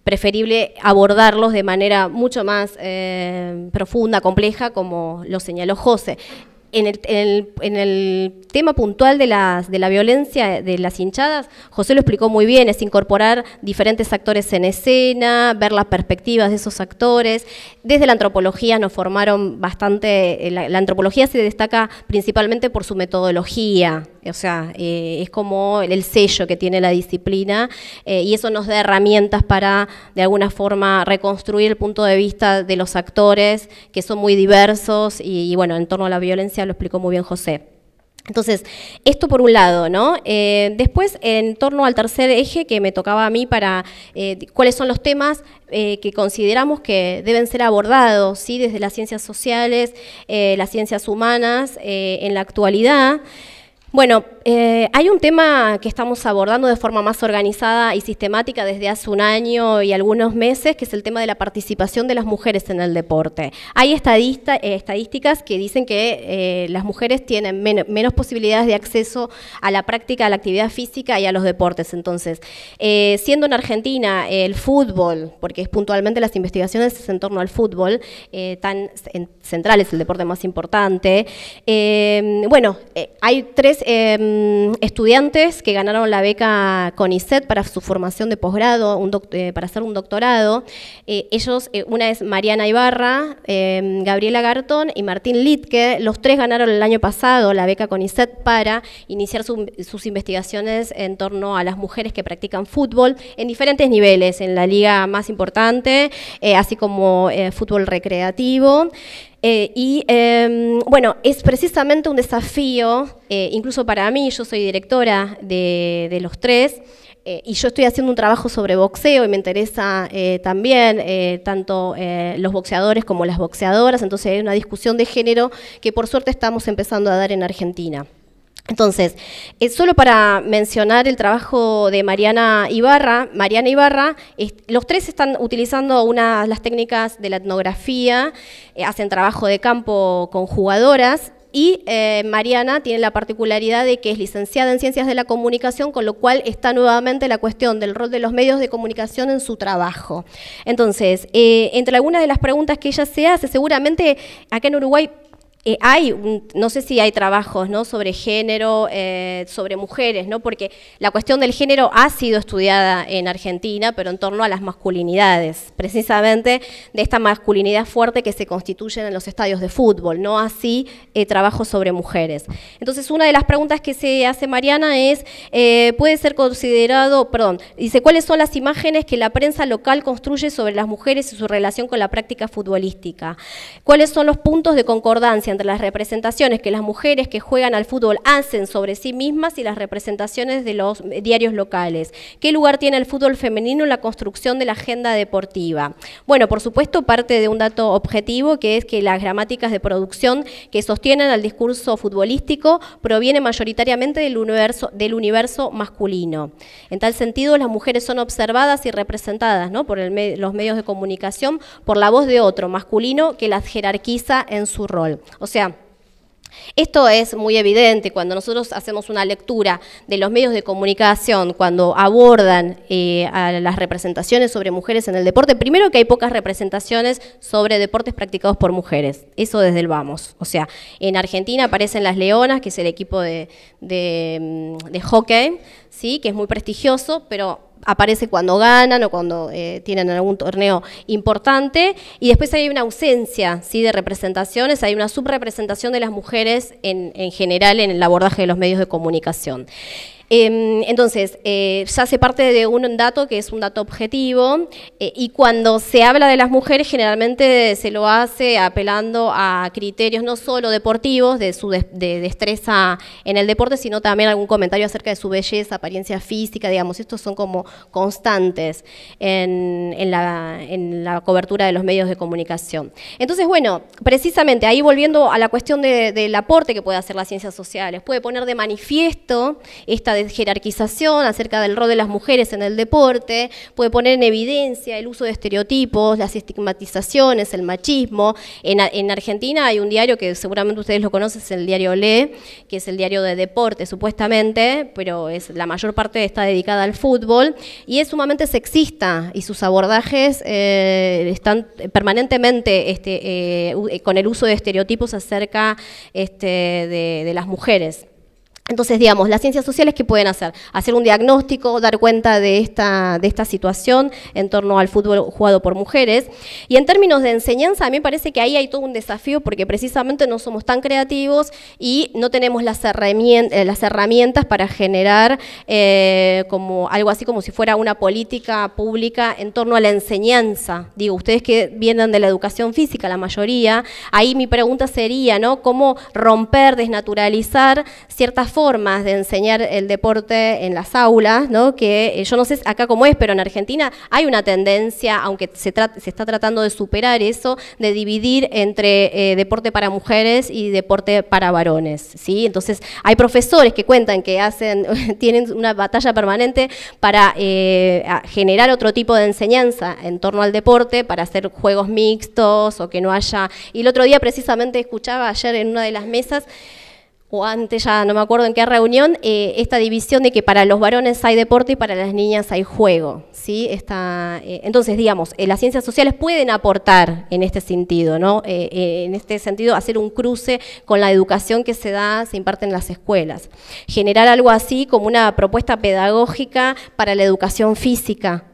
preferible abordarlos de manera mucho más profunda, compleja, como lo señaló José en el, tema puntual de, las, de la violencia de las hinchadas, José lo explicó muy bien, es incorporar diferentes actores en escena, ver las perspectivas de esos actores. Desde la antropología nos formaron bastante, la, antropología se destaca principalmente por su metodología, O sea, eh, es como el sello que tiene la disciplina eh, y eso nos da herramientas para, de alguna forma, reconstruir el punto de vista de los actores, que son muy diversos y, bueno, en torno a la violencia lo explicó muy bien José. Entonces, esto por un lado, ¿no? Eh, después, en torno al tercer eje que me tocaba a mí para cuáles son los temas que consideramos que deben ser abordados, ¿sí? Desde las ciencias sociales, las ciencias humanas, en la actualidad. Bueno, eh, hay un tema que estamos abordando de forma más organizada y sistemática desde hace un año y algunos meses, que es el tema de la participación de las mujeres en el deporte. Hay estadista, eh, estadísticas que dicen que eh, las mujeres tienen menos posibilidades de acceso a la práctica, a la actividad física y a los deportes. Entonces, siendo en Argentina el fútbol, porque es puntualmente las investigaciones en torno al fútbol, tan central es el deporte más importante, bueno, hay tres Em, estudiantes que ganaron la beca CONICET para su formación de posgrado, eh, para hacer un doctorado. Eh, ellos, eh, una es Mariana Ibarra, em, Gabriela Gartón y Martín Litke. Los tres ganaron el año pasado la beca CONICET para iniciar sus investigaciones en torno a las mujeres que practican fútbol en diferentes niveles, en la liga más importante, así como fútbol recreativo. Eh, y em, bueno, es precisamente un desafío, eh, incluso para mí, yo soy directora de, los tres, eh, y yo estoy haciendo un trabajo sobre boxeo y me interesa también tanto los boxeadores como las boxeadoras, entonces hay una discusión de género que por suerte estamos empezando a dar en Argentina. Entonces, eh, solo para mencionar el trabajo de Mariana Ibarra, Mariana Ibarra, los tres están utilizando una, las técnicas de la etnografía, eh, hacen trabajo de campo con jugadoras y eh, Mariana tiene la particularidad de que es licenciada en Ciencias de la Comunicación, con lo cual está nuevamente la cuestión del rol de los medios de comunicación en su trabajo. Entonces, entre algunas de las preguntas que ella se hace, seguramente acá en Uruguay eh, hay, no sé si hay trabajos ¿no? sobre género, eh, sobre mujeres, ¿no? porque la cuestión del género ha sido estudiada en Argentina, pero en torno a las masculinidades, precisamente de esta masculinidad fuerte que se constituyen en los estadios de fútbol, no así eh, trabajos sobre mujeres. Entonces, una de las preguntas que se hace Mariana es, puede ser considerado, perdón, dice, ¿cuáles son las imágenes que la prensa local construye sobre las mujeres y su relación con la práctica futbolística? ¿Cuáles son los puntos de concordancia entre las representaciones que las mujeres que juegan al fútbol hacen sobre sí mismas y las representaciones de los diarios locales. ¿Qué lugar tiene el fútbol femenino en la construcción de la agenda deportiva? Bueno, por supuesto, parte de un dato objetivo que es que las gramáticas de producción que sostienen al discurso futbolístico provienen mayoritariamente del universo, del universo masculino. En tal sentido, las mujeres son observadas y representadas ¿no? por los medios de comunicación por la voz de otro masculino que las jerarquiza en su rol. O sea, esto es muy evidente cuando nosotros hacemos una lectura de los medios de comunicación, cuando abordan eh, a las representaciones sobre mujeres en el deporte. Primero que hay pocas representaciones sobre deportes practicados por mujeres, eso desde el vamos. O sea, en Argentina aparecen las Leonas, que es el equipo de, de, mm, de hockey, ¿sí? que es muy prestigioso, pero aparece cuando ganan o cuando eh, tienen algún torneo importante. Y después hay una ausencia ¿sí? de representaciones, hay una subrepresentación de las mujeres en, en general en el abordaje de los medios de comunicación. Em, entonces, eh, ya hace parte de un dato que es un dato objetivo eh, y cuando se habla de las mujeres generalmente se lo hace apelando a criterios no solo deportivos, de su destreza en el deporte, sino también algún comentario acerca de su belleza, apariencia física, digamos, estos son como constantes en, la, cobertura de los medios de comunicación. Entonces, bueno, precisamente ahí volviendo a la cuestión del aporte que puede hacer las ciencias sociales, puede poner de manifiesto esta jerarquización acerca del rol de las mujeres en el deporte, puede poner en evidencia el uso de estereotipos, las estigmatizaciones, el machismo. En, Argentina hay un diario que seguramente ustedes lo conocen, es el diario Le, que es el diario de deporte supuestamente, pero es la mayor parte está dedicada al fútbol y es sumamente sexista y sus abordajes eh, están permanentemente este, eh, con el uso de estereotipos acerca este, de las mujeres. Entonces, digamos, las ciencias sociales, ¿qué pueden hacer? Hacer un diagnóstico, dar cuenta de esta, de esta situación en torno al fútbol jugado por mujeres. Y en términos de enseñanza, a mí me parece que ahí hay todo un desafío porque precisamente no somos tan creativos y no tenemos las herramientas, eh, herramientas para generar eh, como algo así como si fuera una política pública en torno a la enseñanza. Digo, ustedes que vienen de la educación física, la mayoría, ahí mi pregunta sería, ¿no? ¿Cómo romper, desnaturalizar ciertas formas de enseñar el deporte en las aulas, ¿no? que eh, yo no sé acá cómo es, pero en Argentina hay una tendencia, aunque se, se está tratando de superar eso, de dividir entre eh, deporte para mujeres y deporte para varones. ¿sí? Entonces hay profesores que cuentan que hacen, tienen una batalla permanente para eh, generar otro tipo de enseñanza en torno al deporte, para hacer juegos mixtos o que no haya... Y el otro día precisamente escuchaba ayer en una de las mesas, o antes ya no me acuerdo en qué reunión, eh, esta división de que para los varones hay deporte y para las niñas hay juego. ¿sí? Esta, eh, entonces, digamos, eh, las ciencias sociales pueden aportar en este sentido, ¿no? en este sentido, hacer un cruce con la educación que se da, se imparte en las escuelas. Generar algo así como una propuesta pedagógica para la educación física,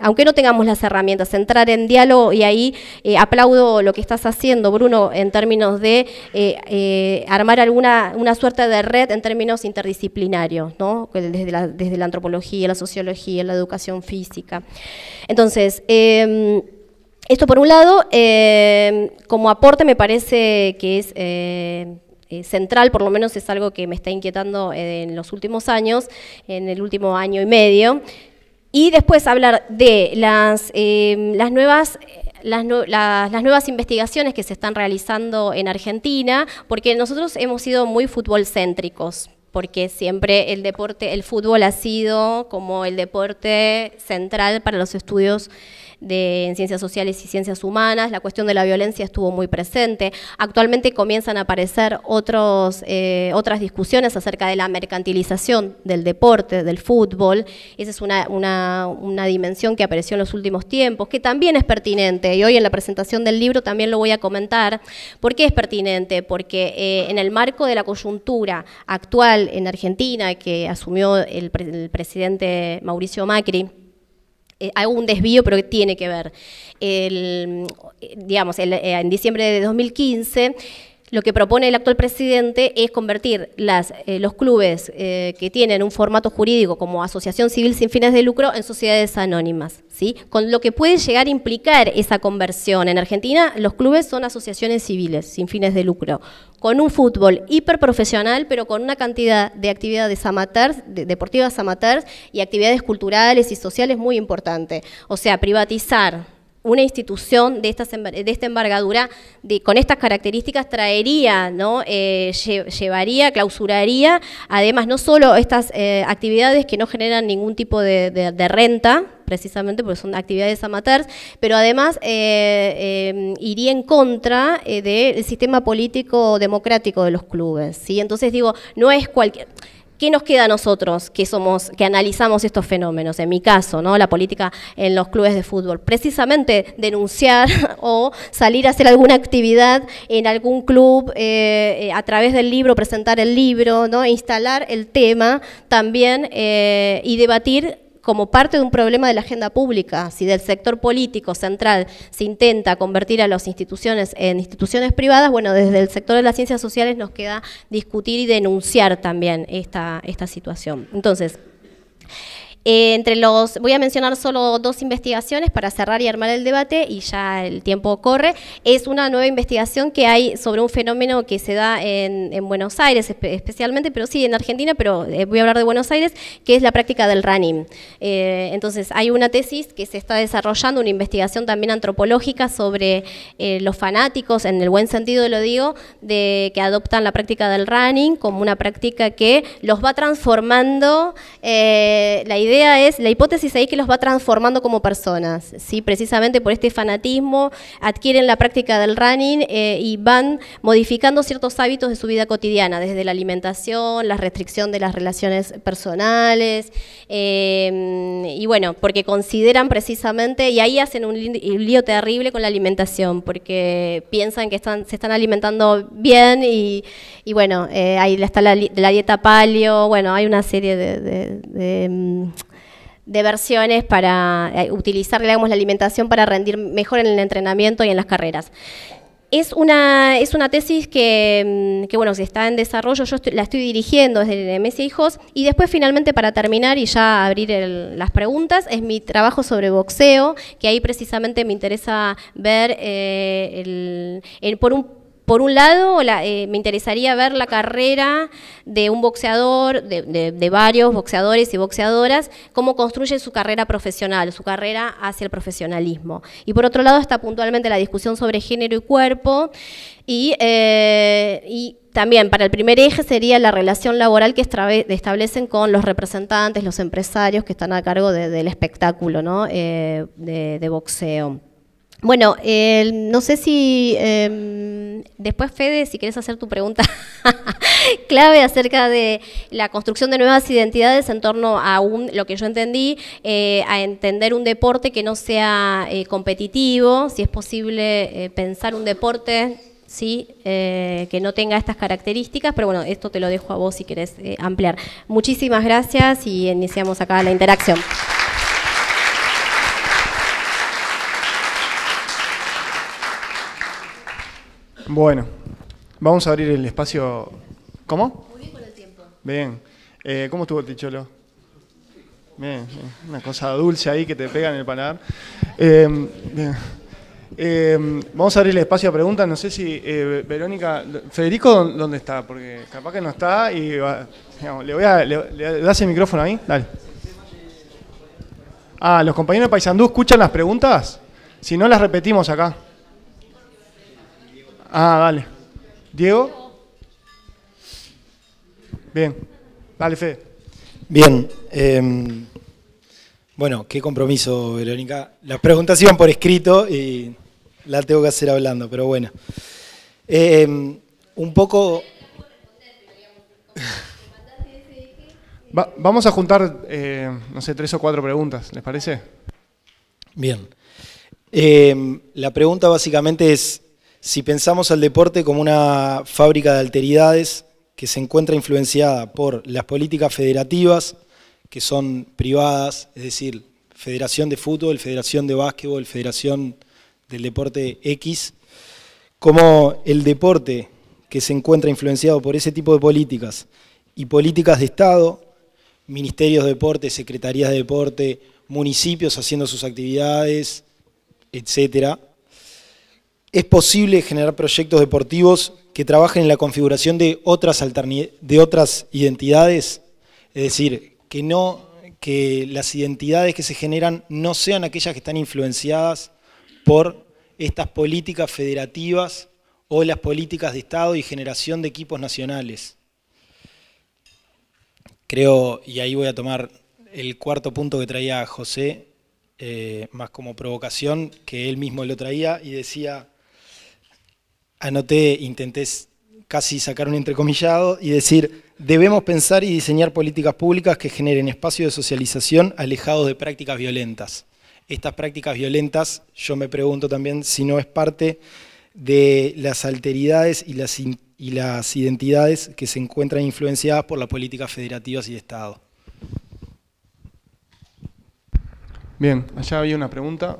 aunque no tengamos las herramientas, entrar en diálogo y ahí eh, aplaudo lo que estás haciendo, Bruno, en términos de eh, eh, armar alguna una suerte de red en términos interdisciplinarios, desde, la, desde la antropología, la sociología, la educación física. Entonces, em, esto por un lado, em, como aporte me parece que es... central, por lo menos es algo que me está inquietando en los últimos años, en el último año y medio, y después hablar de las, em, las nuevas... Las, nuevas investigaciones que se están realizando en Argentina, porque nosotros hemos sido muy fútbol céntricos, porque siempre el deporte, el fútbol ha sido como el deporte central para los estudios de ciencias sociales y ciencias humanas, la cuestión de la violencia estuvo muy presente. Actualmente comienzan a aparecer otros, eh, otras discusiones acerca de la mercantilización del deporte, del fútbol. Esa es una, una, dimensión que apareció en los últimos tiempos, que también es pertinente, y hoy en la presentación del libro también lo voy a comentar. ¿Por qué es pertinente? Porque eh, en el marco de la coyuntura actual en Argentina, que asumió el, el presidente Mauricio Macri, eh, hay un desvío, pero tiene que ver. digamos, eh, en diciembre de 2015 lo que propone el actual presidente es convertir las, eh, los clubes eh, que tienen un formato jurídico como asociación civil sin fines de lucro en sociedades anónimas, ¿sí? con lo que puede llegar a implicar esa conversión. En Argentina los clubes son asociaciones civiles sin fines de lucro, con un fútbol hiperprofesional, pero con una cantidad de actividades amateurs, deportivas amateurs y actividades culturales y sociales muy importante. O sea, privatizar una institución de, de esta embargadura, de, con estas características, traería, ¿no? Eh, llevaría, clausuraría, además, no solo estas eh, actividades que no generan ningún tipo de, renta, precisamente porque son actividades amateurs, pero además eh, iría en contra del sistema político democrático de los clubes. ¿sí? Entonces digo, no es cualquier ¿Qué nos queda a nosotros que somos, que analizamos estos fenómenos? En mi caso, ¿no? La política en los clubes de fútbol. Precisamente denunciar o salir a hacer alguna actividad en algún club, eh, eh, a través del libro, presentar el libro, ¿no? Instalar el tema también eh, y debatir como parte de un problema de la agenda pública, si del sector político central se intenta convertir a las instituciones en instituciones privadas, bueno, desde el sector de las ciencias sociales nos queda discutir y denunciar también esta, esta situación. Entonces, eh, entre los, voy a mencionar solo dos investigaciones para cerrar y armar el debate y ya el tiempo corre. Es una nueva investigación que hay sobre un fenómeno que se da en, Buenos Aires especialmente, pero sí en Argentina, pero eh, voy a hablar de Buenos Aires, que es la práctica del running. Eh, entonces hay una tesis que se está desarrollando, una investigación también antropológica sobre los fanáticos, en el buen sentido lo digo, de que adoptan la práctica del running como una práctica que los va transformando la idea es, la hipótesis ahí que los va transformando como personas, ¿sí? precisamente por este fanatismo, adquieren la práctica del running eh, y van modificando ciertos hábitos de su vida cotidiana, desde la alimentación, la restricción de las relaciones personales, eh, y bueno, porque consideran precisamente, y ahí hacen un lío terrible con la alimentación, porque piensan que están, se están alimentando bien y, bueno, eh, ahí está la, dieta paleo, bueno, hay una serie de, mm, versiones para eh, utilizar digamos, la alimentación para rendir mejor en el entrenamiento y en las carreras. Es una, es una tesis que, mm, bueno, si está en desarrollo, yo la estoy dirigiendo desde MS Hijos y después finalmente para terminar y ya abrir las preguntas, es mi trabajo sobre boxeo, que ahí precisamente me interesa ver eh, el, por un por un lado, eh, me interesaría ver la carrera de un boxeador, de, varios boxeadores y boxeadoras, cómo construye su carrera profesional, su carrera hacia el profesionalismo. Y por otro lado está puntualmente la discusión sobre género y cuerpo y, eh, también para el primer eje sería la relación laboral que establecen con los representantes, los empresarios que están a cargo del espectáculo ¿no? Eh, de boxeo. Bueno, no sé si em, después, Fede, si quieres hacer tu pregunta clave acerca de la construcción de nuevas identidades en torno a un, lo que yo entendí, eh, a entender un deporte que no sea eh, competitivo, si es posible eh, pensar un deporte ¿sí? que no tenga estas características, pero bueno, esto te lo dejo a vos si querés ampliar. Muchísimas gracias y iniciamos acá la interacción. Bueno, vamos a abrir el espacio. ¿Cómo? Muy bien con el tiempo. Bien. Eh, ¿Cómo estuvo el ticholo? Bien, una cosa dulce ahí que te pega en el paladar. Em, em, vamos a abrir el espacio a preguntas. No sé si eh, Verónica, Federico, ¿dónde está? Porque capaz que no está y le voy a, le, das el micrófono ahí. Dale. Ah, los compañeros de Paisandú escuchan las preguntas. Si no las repetimos acá. Ah, dale. Diego. Bien. Dale, Fe. Bien. Em, bueno, qué compromiso, Verónica. Las preguntas iban por escrito y la tengo que hacer hablando, pero bueno. Em, un poco... vamos a juntar, eh, no sé, tres o cuatro preguntas, ¿les parece? Bien. Em, la pregunta básicamente es, si pensamos al deporte como una fábrica de alteridades que se encuentra influenciada por las políticas federativas, que son privadas, es decir, Federación de Fútbol, Federación de Básquetbol, Federación del Deporte X, como el deporte que se encuentra influenciado por ese tipo de políticas y políticas de Estado, ministerios de deporte, secretarías de deporte, municipios haciendo sus actividades, etcétera, es posible generar proyectos deportivos que trabajen en la configuración de otras, de otras identidades, es decir, que, no, que las identidades que se generan no sean aquellas que están influenciadas por estas políticas federativas o las políticas de Estado y generación de equipos nacionales. Creo, y ahí voy a tomar el cuarto punto que traía José, eh, más como provocación, que él mismo lo traía y decía, anoté, intenté casi sacar un entrecomillado y decir, debemos pensar y diseñar políticas públicas que generen espacios de socialización alejados de prácticas violentas. Estas prácticas violentas, yo me pregunto también si no es parte de las alteridades y las identidades que se encuentran influenciadas por las políticas federativas y de Estado. Bien, allá había una pregunta.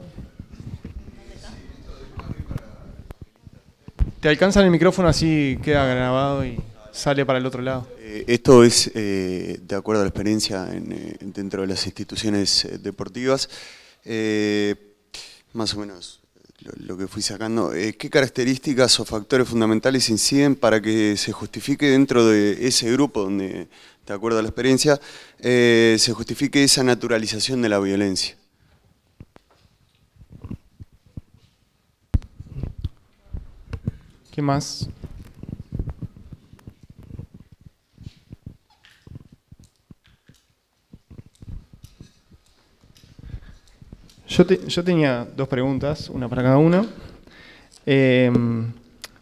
Te alcanzan el micrófono así queda grabado y sale para el otro lado. Eh, esto es eh, de acuerdo a la experiencia eh, dentro de las instituciones deportivas. más o menos lo, que fui sacando. ¿Qué características o factores fundamentales inciden para que se justifique dentro de ese grupo donde, de acuerdo a la experiencia, se justifique esa naturalización de la violencia? ¿Qué más? Yo, yo, tenía dos preguntas, una para cada uno. Em,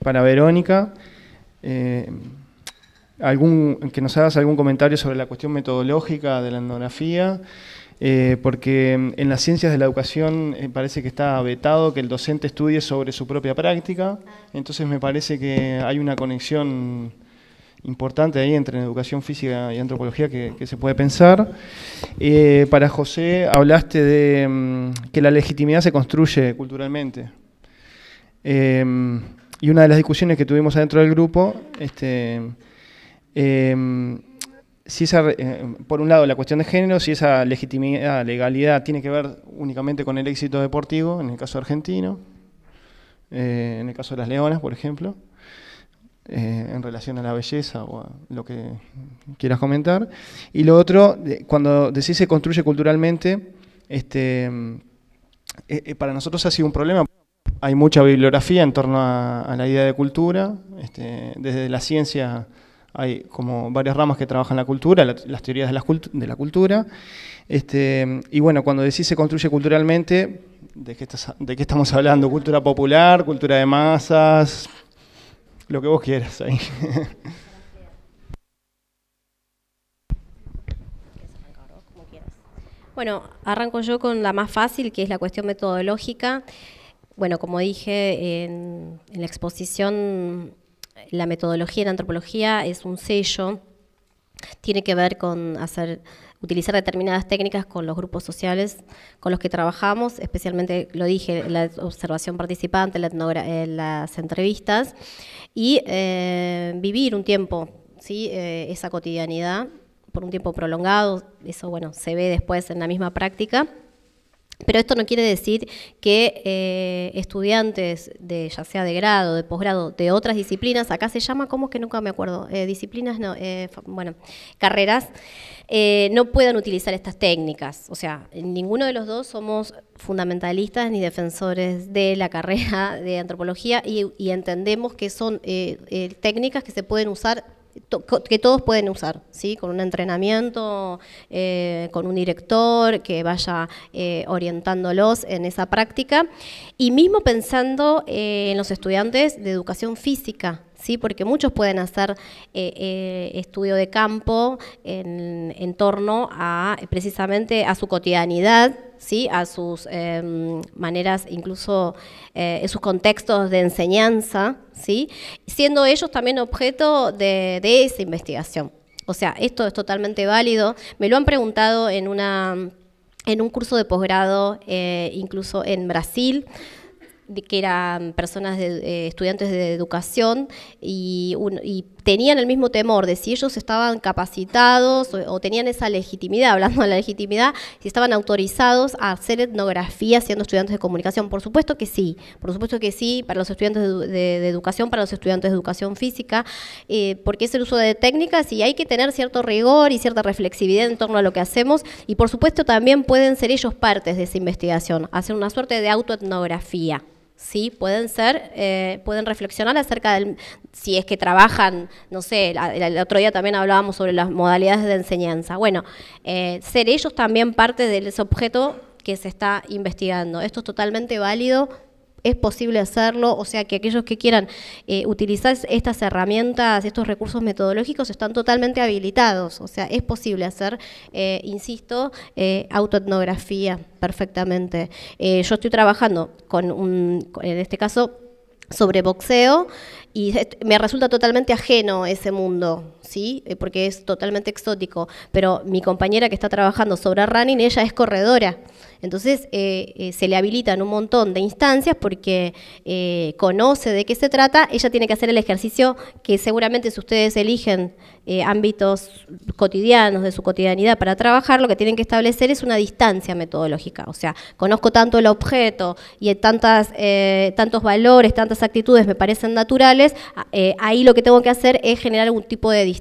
para Verónica, em, algún, que nos hagas algún comentario sobre la cuestión metodológica de la etnografía eh, porque en las ciencias de la educación eh, parece que está vetado que el docente estudie sobre su propia práctica, entonces me parece que hay una conexión importante ahí entre educación física y antropología que, se puede pensar. Eh, para José, hablaste de mm, que la legitimidad se construye culturalmente. Em, y una de las discusiones que tuvimos adentro del grupo, este, em, si esa, eh, por un lado la cuestión de género, si esa legitimidad, legalidad tiene que ver únicamente con el éxito deportivo, en el caso argentino, eh, en el caso de las leonas, por ejemplo, eh, en relación a la belleza o a lo que quieras comentar. Y lo otro, cuando decís se construye culturalmente, este, para nosotros ha sido un problema. Hay mucha bibliografía en torno a, la idea de cultura, este, desde la ciencia hay como varias ramas que trabajan la cultura, las teorías de la, cultura. Este, y bueno, cuando decís se construye culturalmente, ¿de qué, ¿de qué estamos hablando? ¿Cultura popular? ¿Cultura de masas? Lo que vos quieras ahí. Bueno, arranco yo con la más fácil, que es la cuestión metodológica. Bueno, como dije en la exposición, la metodología en antropología es un sello, tiene que ver con hacer utilizar determinadas técnicas con los grupos sociales con los que trabajamos, especialmente, lo dije, la observación participante, la eh, las entrevistas, y eh, vivir un tiempo, ¿sí? Eh, esa cotidianidad por un tiempo prolongado, eso bueno, se ve después en la misma práctica. Pero esto no quiere decir que eh, estudiantes de ya sea de grado, de posgrado, de otras disciplinas, acá se llama, ¿cómo que nunca me acuerdo? Eh, disciplinas, no, eh, bueno, carreras, no puedan utilizar estas técnicas. O sea, ninguno de los dos somos fundamentalistas ni defensores de la carrera de antropología y, y entendemos que son técnicas que se pueden usar que todos pueden usar, ¿sí? con un entrenamiento, eh, con un director que vaya eh, orientándolos en esa práctica, y mismo pensando eh, en los estudiantes de educación física, ¿sí? porque muchos pueden hacer estudio de campo en, torno a precisamente a su cotidianidad, ¿sí? a sus em, maneras, incluso eh, en sus contextos de enseñanza, ¿sí? siendo ellos también objeto de, esa investigación. O sea, esto es totalmente válido. Me lo han preguntado en, una, en un curso de posgrado, eh, incluso en Brasil, que eran personas, de, eh, estudiantes de educación, y, tenían el mismo temor de si ellos estaban capacitados o, tenían esa legitimidad, hablando de la legitimidad, si estaban autorizados a hacer etnografía siendo estudiantes de comunicación. Por supuesto que sí, por supuesto que sí, para los estudiantes de, educación, para los estudiantes de educación física, eh, porque es el uso de técnicas y hay que tener cierto rigor y cierta reflexividad en torno a lo que hacemos y por supuesto también pueden ser ellos partes de esa investigación, hacer una suerte de autoetnografía. ¿Sí? Pueden ser, eh, pueden reflexionar acerca del, si es que trabajan, no sé, el, otro día también hablábamos sobre las modalidades de enseñanza. Bueno, eh, ser ellos también parte de ese objeto que se está investigando. Esto es totalmente válido, es posible hacerlo, o sea que aquellos que quieran eh, utilizar estas herramientas, estos recursos metodológicos están totalmente habilitados, o sea, es posible hacer, eh, insisto, eh, autoetnografía perfectamente. yo estoy trabajando con un, en este caso, sobre boxeo y me resulta totalmente ajeno ese mundo, ¿sí? Porque es totalmente exótico, pero mi compañera que está trabajando sobre running, ella es corredora. Entonces eh, eh, se le habilitan un montón de instancias porque eh, conoce de qué se trata, ella tiene que hacer el ejercicio que seguramente si ustedes eligen ámbitos cotidianos de su cotidianidad para trabajar, lo que tienen que establecer es una distancia metodológica. O sea, conozco tanto el objeto y tantas, tantos valores, tantas actitudes me parecen naturales, ahí lo que tengo que hacer es generar algún tipo de distancia.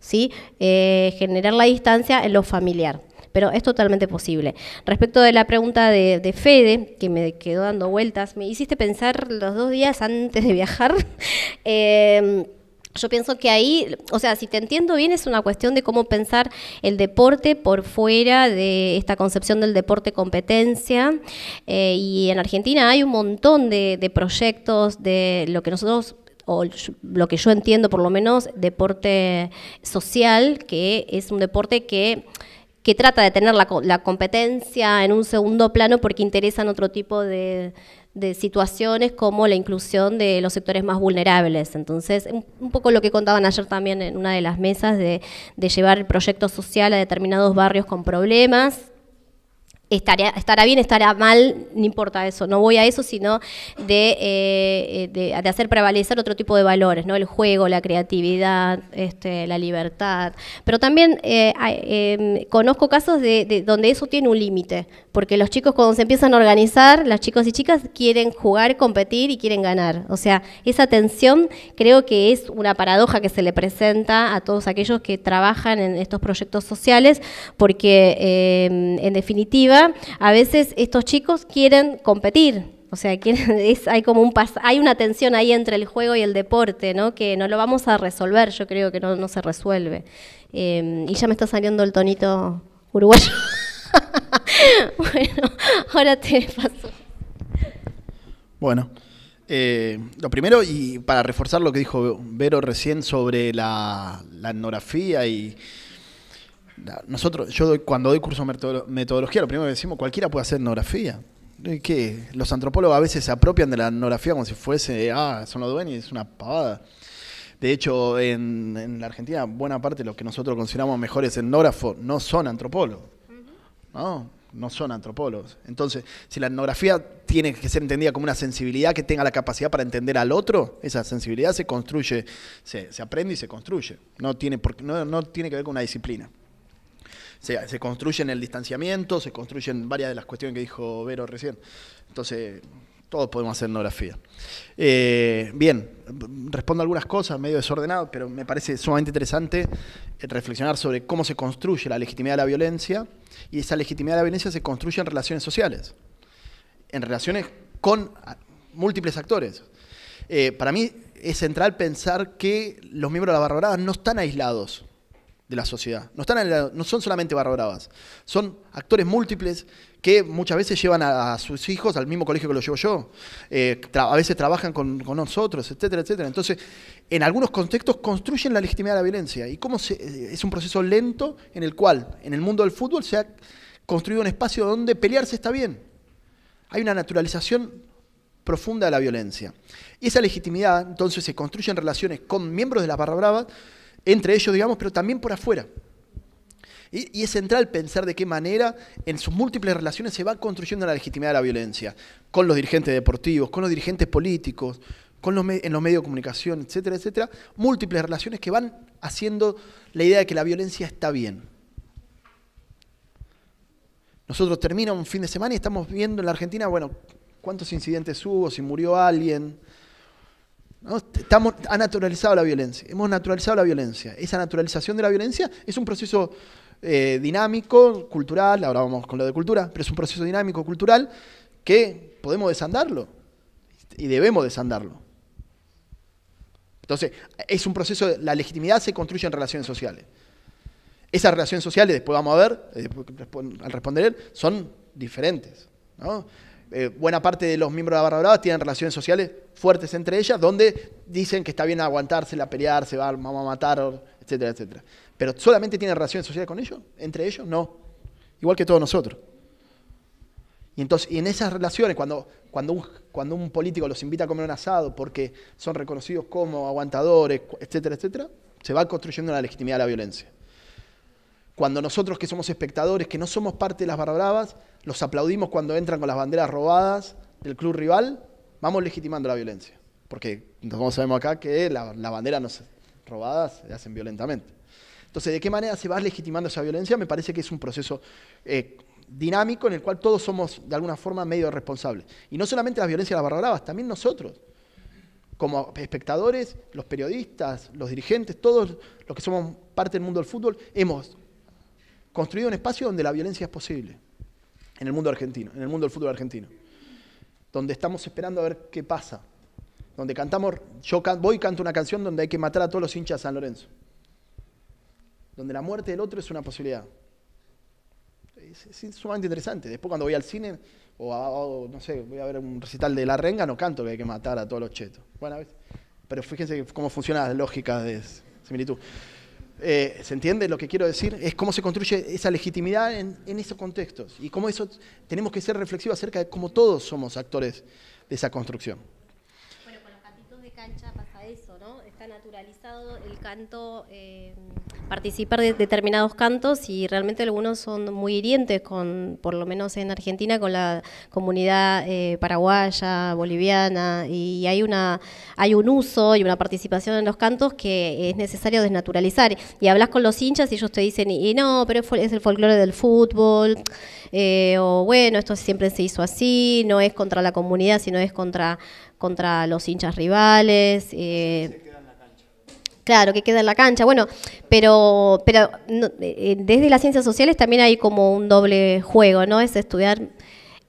¿Sí? generar la distancia en lo familiar pero es totalmente posible. Respecto de la pregunta de, Fede, que me quedó dando vueltas, me hiciste pensar los dos días antes de viajar. Em, yo pienso que ahí, o sea, si te entiendo bien, es una cuestión de cómo pensar el deporte por fuera de esta concepción del deporte competencia. Eh, y en Argentina hay un montón de, de proyectos de lo que nosotros o lo que yo entiendo por lo menos, deporte social, que es un deporte que que trata de tener la, competencia en un segundo plano porque interesan otro tipo de, de situaciones como la inclusión de los sectores más vulnerables. Entonces, un, poco lo que contaban ayer también en una de las mesas de, de llevar el proyecto social a determinados barrios con problemas, estará bien, estará mal, no importa eso, no voy a eso, sino de, eh, de, hacer prevalecer otro tipo de valores, ¿no? El juego, la creatividad, este, la libertad. Pero también eh, em, conozco casos de, donde eso tiene un límite, porque los chicos cuando se empiezan a organizar, las chicos y chicas quieren jugar, competir y quieren ganar. O sea, esa tensión creo que es una paradoja que se le presenta a todos aquellos que trabajan en estos proyectos sociales, porque em, en definitiva, a veces estos chicos quieren competir, o sea, hay como un hay una tensión ahí entre el juego y el deporte, ¿no? Que no lo vamos a resolver, yo creo que no, se resuelve. Em, y ya me está saliendo el tonito uruguayo. bueno, ahora te paso. Bueno, eh, lo primero, y para reforzar lo que dijo Vero recién sobre la, la etnografía y nosotros, yo doy, cuando doy curso de metodología, lo primero que decimos, cualquiera puede hacer etnografía. ¿Qué? Los antropólogos a veces se apropian de la etnografía como si fuese, ah, son los dueños, es una pavada. De hecho, en, la Argentina, buena parte de los que nosotros consideramos mejores etnógrafos no son antropólogos. ¿no? no son antropólogos. Entonces, si la etnografía tiene que ser entendida como una sensibilidad que tenga la capacidad para entender al otro, esa sensibilidad se construye, se, aprende y se construye. No tiene, no, no tiene que ver con una disciplina se, se construye en el distanciamiento, se construyen varias de las cuestiones que dijo Vero recién. Entonces, todos podemos hacer etnografía. Eh, bien, respondo algunas cosas, medio desordenado, pero me parece sumamente interesante eh, reflexionar sobre cómo se construye la legitimidad de la violencia y esa legitimidad de la violencia se construye en relaciones sociales, en relaciones con múltiples actores. Eh, para mí es central pensar que los miembros de la barra no están aislados de la sociedad. No, están no son solamente barra son actores múltiples que muchas veces llevan a, sus hijos al mismo colegio que lo llevo yo, eh, a veces trabajan con, nosotros, etcétera, etcétera. Entonces, en algunos contextos construyen la legitimidad de la violencia. ¿Y cómo se, eh, es un proceso lento en el cual, en el mundo del fútbol, se ha construido un espacio donde pelearse está bien? Hay una naturalización profunda de la violencia. Y esa legitimidad, entonces, se construye en relaciones con miembros de la barra brava entre ellos, digamos, pero también por afuera. Y, es central pensar de qué manera en sus múltiples relaciones se va construyendo la legitimidad de la violencia, con los dirigentes deportivos, con los dirigentes políticos, con los en los medios de comunicación, etcétera, etcétera, múltiples relaciones que van haciendo la idea de que la violencia está bien. Nosotros termina un fin de semana y estamos viendo en la Argentina, bueno, cuántos incidentes hubo, si murió alguien, Estamos, ha naturalizado la violencia, hemos naturalizado la violencia. Esa naturalización de la violencia es un proceso eh, dinámico, cultural, ahora vamos con lo de cultura, pero es un proceso dinámico, cultural, que podemos desandarlo y debemos desandarlo. Entonces, es un proceso, la legitimidad se construye en relaciones sociales. Esas relaciones sociales, después vamos a ver, eh, al responder son diferentes. ¿no? Eh, buena parte de los miembros de la Barra Brava tienen relaciones sociales fuertes entre ellas, donde dicen que está bien aguantársela, pelearse, va, vamos a matar, etcétera, etcétera. Pero solamente tienen relaciones sociales con ellos, entre ellos, no. Igual que todos nosotros. Y entonces, en esas relaciones, cuando, cuando, un, cuando un político los invita a comer un asado porque son reconocidos como aguantadores, etcétera, etcétera, se va construyendo la legitimidad de la violencia. Cuando nosotros que somos espectadores, que no somos parte de las barra bravas, los aplaudimos cuando entran con las banderas robadas del club rival, vamos legitimando la violencia. Porque todos sabemos acá que las la banderas robadas se hacen violentamente. Entonces, ¿de qué manera se va legitimando esa violencia? Me parece que es un proceso eh, dinámico en el cual todos somos de alguna forma medio responsables. Y no solamente la violencia de las barra bravas, también nosotros como espectadores, los periodistas, los dirigentes, todos los que somos parte del mundo del fútbol, hemos construido un espacio donde la violencia es posible, en el mundo argentino, en el mundo del fútbol argentino, donde estamos esperando a ver qué pasa, donde cantamos, yo voy y canto una canción donde hay que matar a todos los hinchas de San Lorenzo, donde la muerte del otro es una posibilidad. Es, sumamente interesante. Después cuando voy al cine, o, no sé, voy a ver un recital de La Renga, no canto que hay que matar a todos los chetos. Bueno, pero fíjense cómo funciona la lógica de similitud. Eh, ¿Se entiende lo que quiero decir? Es cómo se construye esa legitimidad en, en, esos contextos y cómo eso tenemos que ser reflexivos acerca de cómo todos somos actores de esa construcción. Bueno, con los cantitos de cancha pasa eso, ¿no? Está naturalizado el canto, eh, participar de determinados cantos y realmente algunos son muy hirientes, con, por lo menos en Argentina, con la comunidad eh, paraguaya, boliviana, y hay, una, hay un uso y una participación en los cantos que es necesario desnaturalizar. Y hablas con los hinchas y ellos te dicen, y, no, pero es el folclore del fútbol, eh, o bueno, esto siempre se hizo así, no es contra la comunidad, sino es contra, contra los hinchas rivales. Claro, que queda en la cancha. Bueno, pero, pero eh, desde las ciencias sociales también hay como un doble juego, ¿no? Es estudiar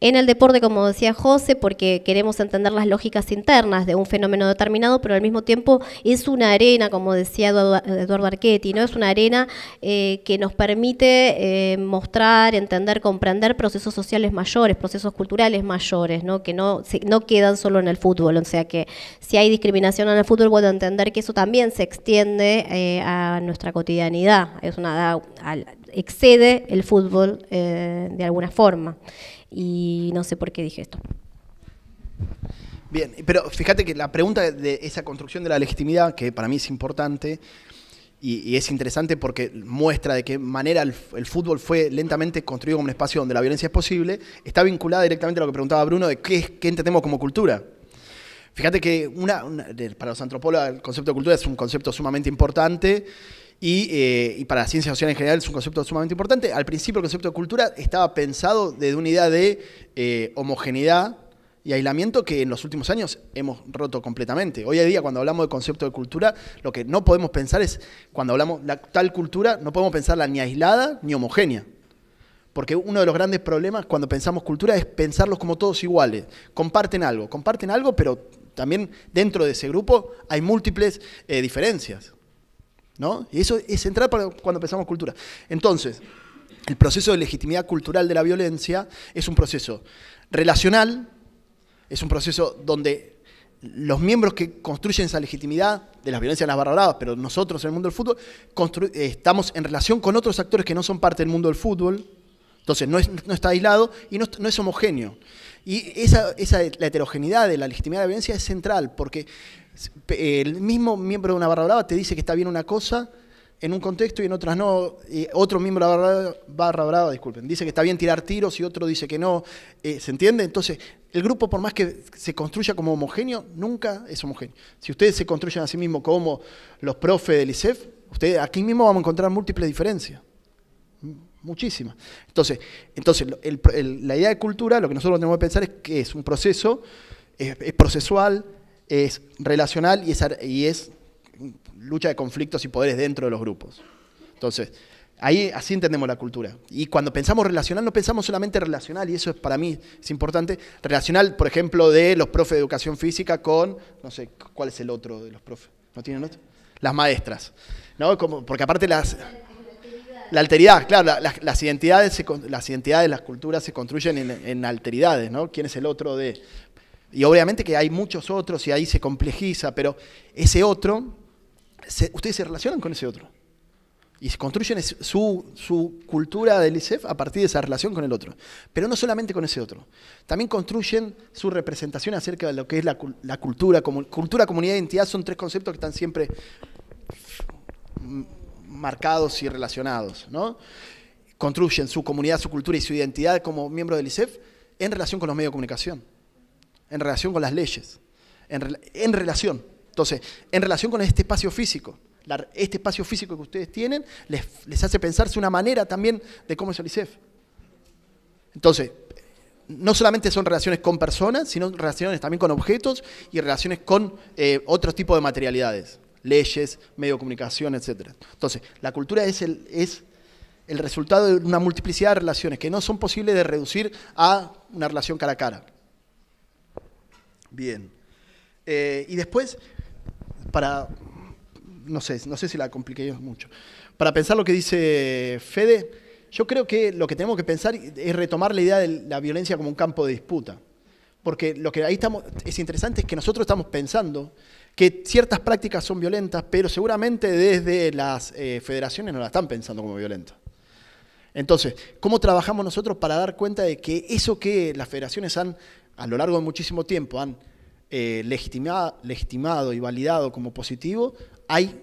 en el deporte, como decía José, porque queremos entender las lógicas internas de un fenómeno determinado, pero al mismo tiempo es una arena, como decía Eduardo Archetti, ¿no? es una arena eh, que nos permite eh, mostrar, entender, comprender procesos sociales mayores, procesos culturales mayores, ¿no? que no, no quedan solo en el fútbol. O sea que si hay discriminación en el fútbol, puedo entender que eso también se extiende eh, a nuestra cotidianidad, es una, excede el fútbol de alguna forma y no sé por qué dije esto. Bien, pero fíjate que la pregunta de esa construcción de la legitimidad, que para mí es importante y, es interesante porque muestra de qué manera el, fútbol fue lentamente construido como un espacio donde la violencia es posible, está vinculada directamente a lo que preguntaba Bruno de qué, entendemos como cultura. Fíjate que una, para los antropólogos el concepto de cultura es un concepto sumamente importante eh, y, para la ciencia social en general es un concepto sumamente importante. Al principio el concepto de cultura estaba pensado desde una idea de eh, homogeneidad y aislamiento que en los últimos años hemos roto completamente. Hoy en día cuando hablamos de concepto de cultura, lo que no podemos pensar es, cuando hablamos de tal cultura, no podemos pensarla ni aislada ni homogénea. Porque uno de los grandes problemas cuando pensamos cultura es pensarlos como todos iguales. Comparten algo, comparten algo, pero también dentro de ese grupo hay múltiples eh, diferencias. Y eso es central para cuando pensamos cultura. Entonces, el proceso de legitimidad cultural de la violencia es un proceso relacional, es un proceso donde los miembros que construyen esa legitimidad de las violencias de las barra pero nosotros en el mundo del fútbol, eh, estamos en relación con otros actores que no son parte del mundo del fútbol, entonces no, está aislado y no, es homogéneo. Y esa, esa, la heterogeneidad de la legitimidad de la violencia es central, porque el mismo miembro de una barra brava te dice que está bien una cosa en un contexto y en otras no. otro miembro de la barra, brava, disculpen, dice que está bien tirar tiros y otro dice que no. Eh, ¿Se entiende? Entonces, el grupo, por más que se construya como homogéneo, nunca es homogéneo. Si ustedes se construyen a sí mismos como los profes del ICEF, ustedes aquí mismo vamos a encontrar múltiples diferencias. Muchísimas. Entonces, entonces la idea de cultura, lo que nosotros tenemos que pensar es que es un proceso, es procesual, es relacional y es, y es lucha de conflictos y poderes dentro de los grupos. Entonces, ahí así entendemos la cultura. Y cuando pensamos relacional, no pensamos solamente relacional, y eso es para mí es importante. Relacional, por ejemplo, de los profes de educación física con, no sé, ¿cuál es el otro de los profes? ¿No tienen otro? Las maestras. ¿no? Como, porque aparte las... La alteridad, claro, las, identidades, las identidades, las culturas se construyen en, en, alteridades, ¿no? ¿Quién es el otro de? Y obviamente que hay muchos otros y ahí se complejiza, pero ese otro, ustedes se relacionan con ese otro. Y construyen su, su, cultura del ICEF a partir de esa relación con el otro. Pero no solamente con ese otro. También construyen su representación acerca de lo que es la, cultura. Como, cultura, comunidad e identidad son tres conceptos que están siempre marcados y relacionados. ¿no? Construyen su comunidad, su cultura y su identidad como miembro del ICEF en relación con los medios de comunicación en relación con las leyes, en, relación. Entonces, en relación con este espacio físico, este espacio físico que ustedes tienen les, hace pensarse una manera también de cómo es el ICEF. Entonces, no solamente son relaciones con personas, sino relaciones también con objetos y relaciones con eh, otros tipos de materialidades, leyes, medio de comunicación, etc. Entonces, la cultura es el, es el resultado de una multiplicidad de relaciones que no son posibles de reducir a una relación cara a cara. Bien. Eh, y después, para, no sé, no sé si la compliqué mucho, para pensar lo que dice Fede, yo creo que lo que tenemos que pensar es retomar la idea de la violencia como un campo de disputa. Porque lo que ahí estamos, es interesante es que nosotros estamos pensando que ciertas prácticas son violentas, pero seguramente desde las eh, federaciones no la están pensando como violentas. Entonces, ¿cómo trabajamos nosotros para dar cuenta de que eso que las federaciones han, a lo largo de muchísimo tiempo, han eh, legitimado, y validado como positivo, hay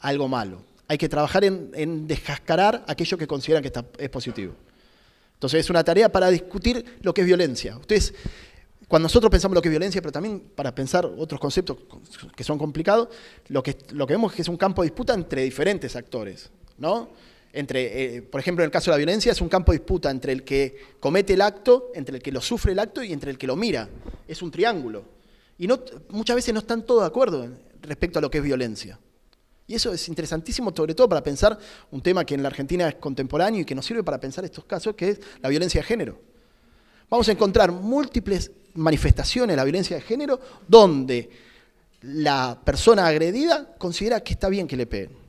algo malo? Hay que trabajar en, en aquello que consideran que es positivo. Entonces, es una tarea para discutir lo que es violencia. Ustedes cuando nosotros pensamos lo que es violencia, pero también para pensar otros conceptos que son complicados, lo que, lo que vemos es que es un campo de disputa entre diferentes actores, ¿no? Entre, eh, por ejemplo, en el caso de la violencia es un campo de disputa entre el que comete el acto, entre el que lo sufre el acto y entre el que lo mira. Es un triángulo. Y no, muchas veces no están todos de acuerdo respecto a lo que es violencia. Y eso es interesantísimo, sobre todo para pensar un tema que en la Argentina es contemporáneo y que nos sirve para pensar estos casos, que es la violencia de género. Vamos a encontrar múltiples manifestaciones de la violencia de género donde la persona agredida considera que está bien que le peguen.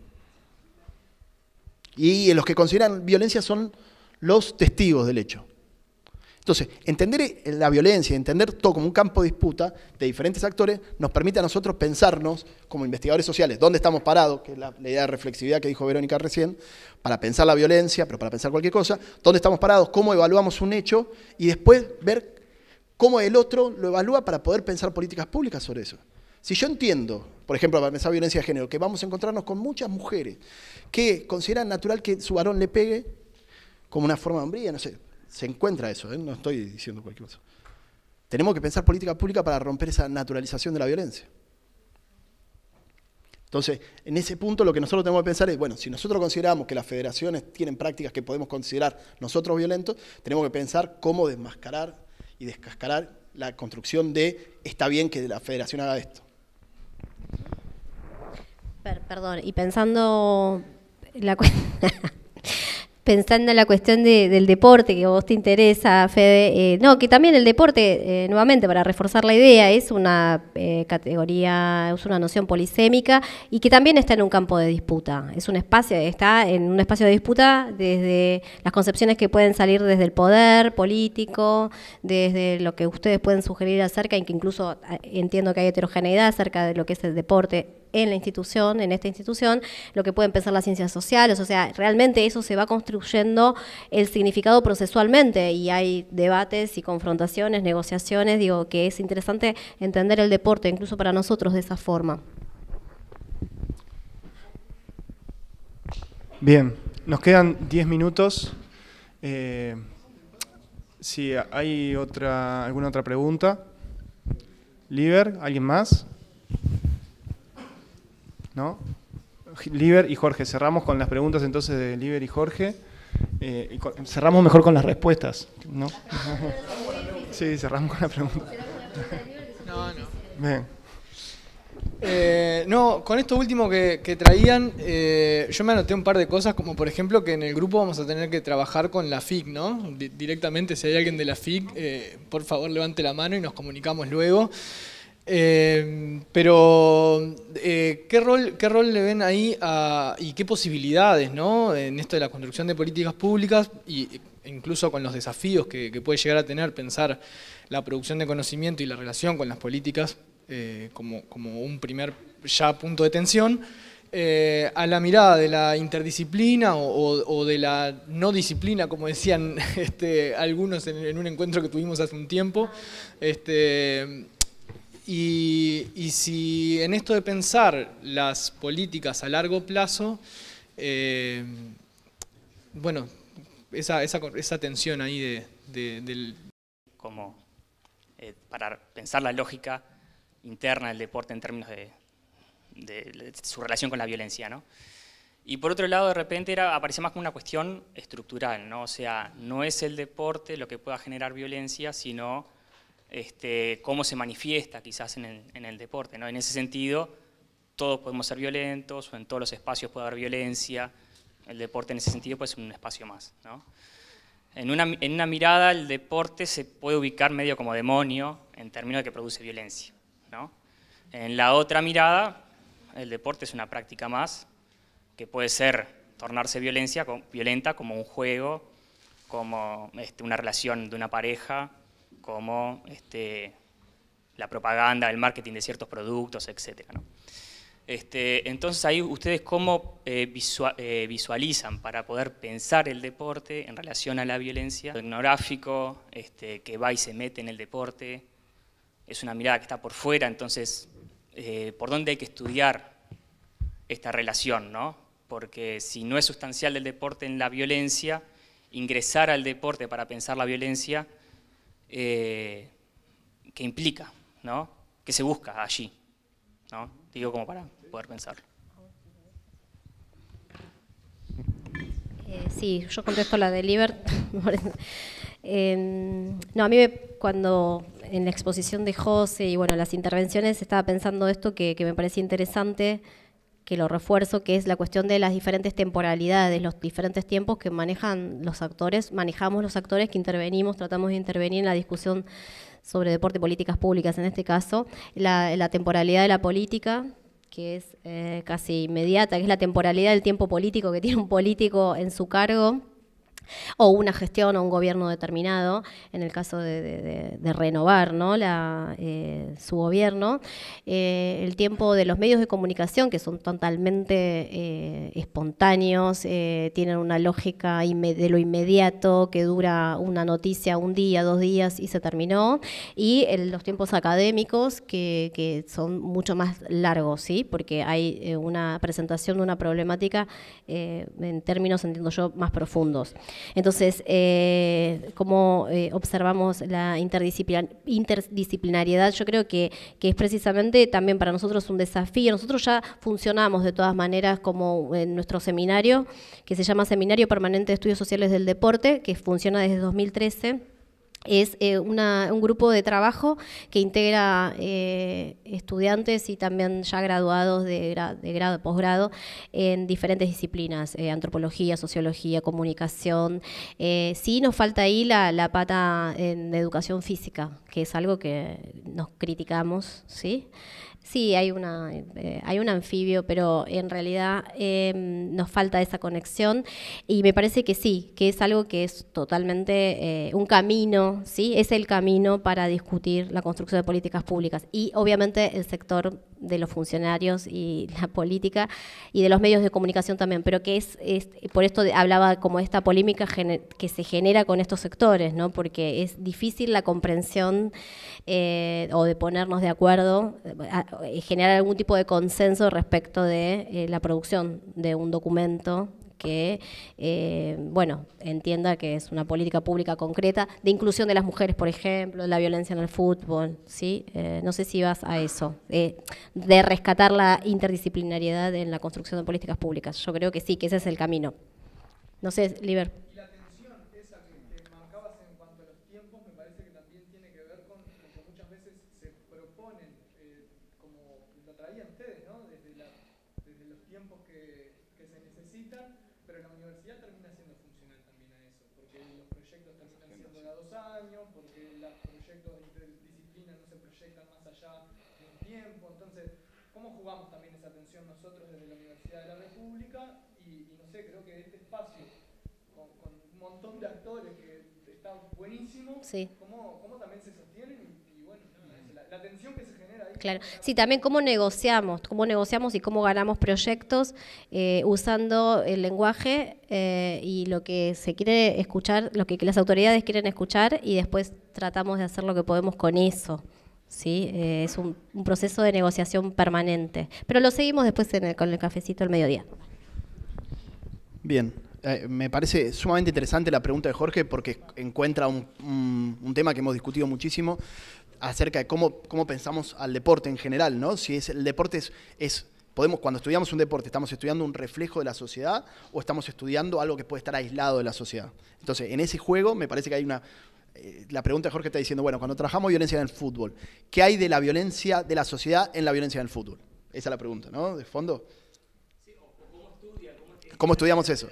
Y los que consideran violencia son los testigos del hecho. Entonces, entender la violencia, entender todo como un campo de disputa de diferentes actores, nos permite a nosotros pensarnos como investigadores sociales, dónde estamos parados, que es la, idea de reflexividad que dijo Verónica recién, para pensar la violencia, pero para pensar cualquier cosa, dónde estamos parados, cómo evaluamos un hecho y después ver cómo el otro lo evalúa para poder pensar políticas públicas sobre eso. Si yo entiendo, por ejemplo, para pensar violencia de género, que vamos a encontrarnos con muchas mujeres que consideran natural que su varón le pegue como una forma de hombría, no sé, se encuentra eso, ¿eh? no estoy diciendo cualquier cosa. Tenemos que pensar política pública para romper esa naturalización de la violencia. Entonces, en ese punto lo que nosotros tenemos que pensar es, bueno, si nosotros consideramos que las federaciones tienen prácticas que podemos considerar nosotros violentos, tenemos que pensar cómo desmascarar y descascarar la construcción de está bien que la federación haga esto. Perdón, y pensando la pensando en la cuestión del deporte que a vos te interesa, Fede, eh, no, que también el deporte, eh, nuevamente para reforzar la idea, es una eh, categoría, es una noción polisémica y que también está en un campo de disputa. Es un espacio, está en un espacio de disputa desde las concepciones que pueden salir desde el poder político, desde lo que ustedes pueden sugerir acerca, y que incluso entiendo que hay heterogeneidad acerca de lo que es el deporte en la institución, en esta institución, lo que pueden pensar las ciencias sociales, o sea, realmente eso se va construyendo el significado procesualmente y hay debates y confrontaciones, negociaciones, digo que es interesante entender el deporte, incluso para nosotros de esa forma. Bien, nos quedan 10 minutos. Eh, si hay otra, alguna otra pregunta. Liber, ¿alguien más? ¿No? Liber y Jorge. Cerramos con las preguntas entonces de Liber y Jorge. Eh, cerramos mejor con las respuestas, ¿no? sí, cerramos con la pregunta. No, no. Eh, no, con esto último que, traían, eh, yo me anoté un par de cosas, como por ejemplo que en el grupo vamos a tener que trabajar con la FIC, ¿no? directamente, si hay alguien de la FIC, por favor levante la mano y nos comunicamos luego. Eh, pero, eh, ¿qué, rol, ¿qué rol le ven ahí y qué posibilidades ¿no? en esto de la construcción de políticas públicas e incluso con los desafíos que, puede llegar a tener pensar la producción de conocimiento y la relación con las políticas eh, como, un primer ya punto de tensión? a la mirada de la interdisciplina o, de la no disciplina, como decían este, algunos en, en, un encuentro que tuvimos hace un tiempo, este, y, si en esto de pensar las políticas a largo plazo, eh, bueno, esa, tensión ahí de, del... Como eh, para pensar la lógica interna del deporte en términos de, su relación con la violencia, ¿no? Y por otro lado, de repente era, aparece más como una cuestión estructural, ¿no? O sea, no es el deporte lo que pueda generar violencia, sino este, cómo se manifiesta quizás en el, deporte. ¿no? En ese sentido, todos podemos ser violentos o en todos los espacios puede haber violencia. El deporte en ese sentido puede ser un espacio más. En, una, en, una, mirada, el deporte se puede ubicar medio como demonio en términos de que produce violencia. En la otra mirada, el deporte es una práctica más que puede ser tornarse violencia, violenta como un juego, como este, una relación de una pareja, como este, la propaganda, el marketing de ciertos productos, etc. Este, entonces ahí ustedes cómo eh, eh, visualizan para poder pensar el deporte en relación a la violencia, etnográfico, este, que va y se mete en el deporte, es una mirada que está por fuera, entonces, eh, ¿por dónde hay que estudiar esta relación? ¿no? Porque si no es sustancial del deporte en la violencia, ingresar al deporte para pensar la violencia, ¿qué implica? ¿no? ¿Qué se busca allí? ¿no? Digo como para poder pensarlo. Eh, sí, yo contesto la de Liber. no, a mí cuando en la exposición de José y bueno, las intervenciones estaba pensando esto que, que me parecía interesante, que lo refuerzo, que es la cuestión de las diferentes temporalidades, los diferentes tiempos que manejan los actores, manejamos los actores que intervenimos, tratamos de intervenir en la discusión sobre deporte y políticas públicas en este caso, la, temporalidad de la política, que es eh, casi inmediata, que es la temporalidad del tiempo político que tiene un político en su cargo o una gestión o un gobierno determinado, en el caso de, renovar ¿no? eh, su gobierno, eh, el tiempo de los medios de comunicación, que son totalmente eh, espontáneos, tienen una lógica de lo inmediato, que dura una noticia un día, dos días y se terminó, y los tiempos académicos, que, que, son mucho más largos, ¿sí? porque hay una presentación de una problemática en términos, entiendo yo, más profundos. Entonces, eh, como eh, observamos la interdisciplinariedad, yo creo que, es precisamente también para nosotros un desafío. Nosotros ya funcionamos de todas maneras como en nuestro seminario, que se llama Seminario Permanente de Estudios Sociales del Deporte, que funciona desde 2013 es eh, un grupo de trabajo que integra eh, estudiantes y también ya graduados de, grado, posgrado en diferentes disciplinas, eh, antropología, sociología, comunicación. sí nos falta ahí la, la, pata en educación física, que es algo que nos criticamos, ¿sí? Sí, hay, una, eh, hay un anfibio, pero en realidad em, nos falta esa conexión y me parece que sí, que es algo que es totalmente eh, un camino, ¿sí? es el camino para discutir la construcción de políticas públicas y obviamente el sector de los funcionarios y la política y de los medios de comunicación también, pero que es, por esto hablaba como esta polémica que se genera con estos sectores, ¿no? porque es difícil la comprensión eh, o de ponernos de acuerdo, eh, generar algún tipo de consenso respecto de eh, la producción de un documento que, eh, bueno, entienda que es una política pública concreta de inclusión de las mujeres, por ejemplo, de la violencia en el fútbol, ¿sí? Eh, no sé si vas a eso, eh, de rescatar la interdisciplinariedad en la construcción de políticas públicas. Yo creo que sí, que ese es el camino. No sé, Liber. Cómo, también se sostienen y, bueno, la, tensión que se genera ahí. Claro, sí, también cómo negociamos, cómo negociamos y cómo ganamos proyectos eh, usando el lenguaje eh, y lo que se quiere escuchar, lo que las autoridades quieren escuchar y después tratamos de hacer lo que podemos con eso. ¿sí? Eh, es un, proceso de negociación permanente. Pero lo seguimos después con el cafecito al mediodía. Bien, eh, me parece sumamente interesante la pregunta de Jorge porque encuentra un, tema que hemos discutido muchísimo acerca de cómo, cómo, pensamos al deporte en general, ¿no? Si es, el deporte es, podemos, cuando estudiamos un deporte, ¿estamos estudiando un reflejo de la sociedad o estamos estudiando algo que puede estar aislado de la sociedad? Entonces, en ese juego me parece que hay una... Eh, la pregunta de Jorge está diciendo, bueno, cuando trabajamos violencia en el fútbol, ¿qué hay de la violencia de la sociedad en la violencia en el fútbol? Esa es la pregunta, ¿no? De fondo. ¿Cómo estudiamos eso?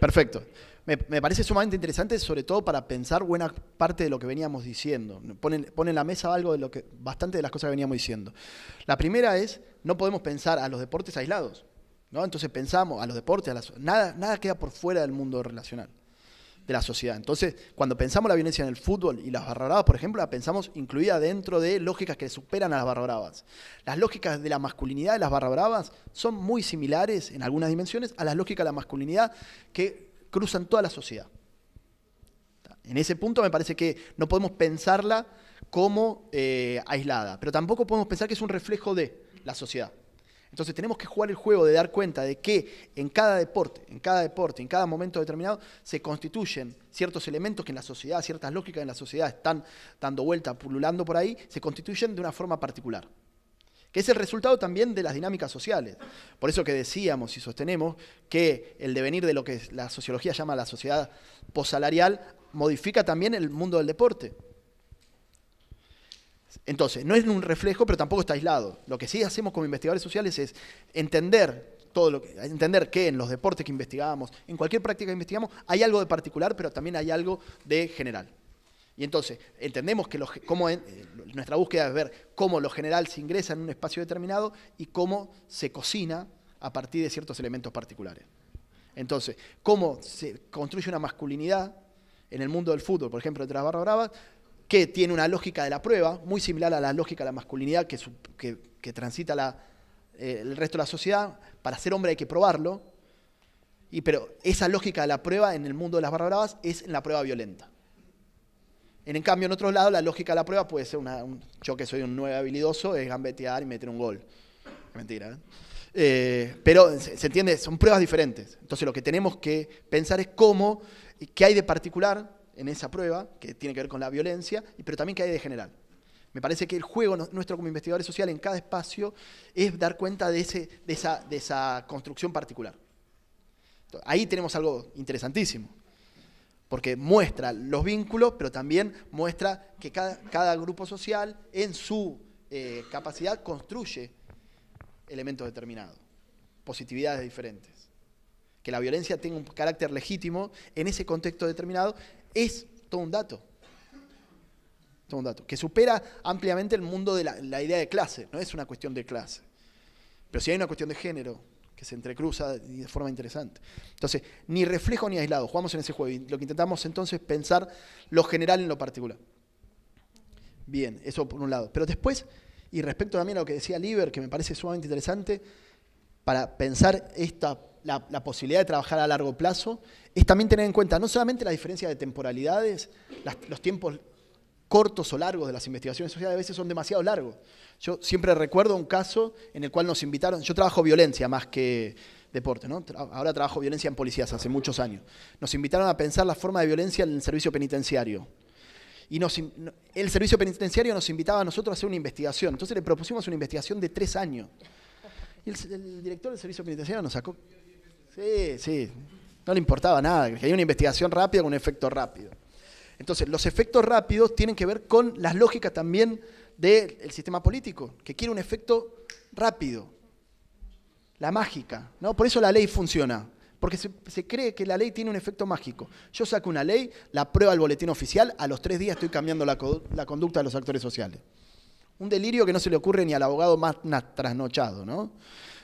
Perfecto. Me, parece sumamente interesante, sobre todo para pensar buena parte de lo que veníamos diciendo. Ponen, en la mesa algo de lo que, bastante de las cosas que veníamos diciendo. La primera es, no podemos pensar a los deportes aislados. ¿no? Entonces pensamos a los deportes, a las, nada, nada queda por fuera del mundo relacional. De la sociedad. Entonces, cuando pensamos la violencia en el fútbol y las barra por ejemplo, la pensamos incluida dentro de lógicas que superan a las barra bravas. Las lógicas de la masculinidad de las barra bravas son muy similares en algunas dimensiones a las lógicas de la masculinidad que cruzan toda la sociedad. En ese punto me parece que no podemos pensarla como eh, aislada, pero tampoco podemos pensar que es un reflejo de la sociedad. Entonces tenemos que jugar el juego de dar cuenta de que en cada deporte, en cada deporte, en cada momento determinado, se constituyen ciertos elementos que en la sociedad, ciertas lógicas en la sociedad están dando vuelta, pululando por ahí, se constituyen de una forma particular. Que es el resultado también de las dinámicas sociales. Por eso que decíamos y sostenemos que el devenir de lo que la sociología llama la sociedad posalarial modifica también el mundo del deporte. Entonces, no es un reflejo, pero tampoco está aislado. Lo que sí hacemos como investigadores sociales es entender todo lo que, entender que en los deportes que investigamos, en cualquier práctica que investigamos, hay algo de particular, pero también hay algo de general. Y entonces, entendemos que cómo eh, nuestra búsqueda es ver cómo lo general se ingresa en un espacio determinado y cómo se cocina a partir de ciertos elementos particulares. Entonces, cómo se construye una masculinidad en el mundo del fútbol, por ejemplo, entre las barra bravas, que tiene una lógica de la prueba, muy similar a la lógica de la masculinidad que, transita eh, el resto de la sociedad. Para ser hombre hay que probarlo, y, pero esa lógica de la prueba en el mundo de las barra bravas es en la prueba violenta. En, cambio, en otro lado, la lógica de la prueba puede ser una, un, yo que soy un nueve habilidoso, es gambetear y meter un gol. Mentira, ¿eh? Eh, pero se, se, entiende, son pruebas diferentes. Entonces lo que tenemos que pensar es cómo, qué hay de particular en esa prueba, que tiene que ver con la violencia, pero también que hay de general. Me parece que el juego nuestro como investigadores sociales en cada espacio es dar cuenta de, ese, de, esa, de esa construcción particular. Ahí tenemos algo interesantísimo, porque muestra los vínculos, pero también muestra que cada, grupo social en su eh, capacidad construye elementos determinados, positividades diferentes. Que la violencia tenga un carácter legítimo en ese contexto determinado es todo un dato. Todo un dato. Que supera ampliamente el mundo de la, idea de clase. No es una cuestión de clase. Pero sí hay una cuestión de género que se entrecruza de forma interesante. Entonces, ni reflejo ni aislado. Jugamos en ese juego. Y lo que intentamos entonces es pensar lo general en lo particular. Bien, eso por un lado. Pero después, y respecto también a lo que decía Liber, que me parece sumamente interesante, para pensar esta la, posibilidad de trabajar a largo plazo, es también tener en cuenta no solamente la diferencia de temporalidades, los tiempos cortos o largos de las investigaciones sociales a veces son demasiado largos. Yo siempre recuerdo un caso en el cual nos invitaron, yo trabajo violencia más que deporte, ¿no? ahora trabajo violencia en policías hace muchos años. Nos invitaron a pensar la forma de violencia en el servicio penitenciario. Y el servicio penitenciario nos invitaba a nosotros a hacer una investigación. Entonces le propusimos una investigación de tres años. Y el director del servicio penitenciario nos sacó Sí, sí. No le importaba nada, que hay una investigación rápida con un efecto rápido. Entonces, los efectos rápidos tienen que ver con las lógicas también del sistema político, que quiere un efecto rápido. La mágica, ¿no? Por eso la ley funciona, porque se, cree que la ley tiene un efecto mágico. Yo saco una ley, la prueba al boletín oficial, a los tres días estoy cambiando la, la conducta de los actores sociales. Un delirio que no se le ocurre ni al abogado más trasnochado, ¿no?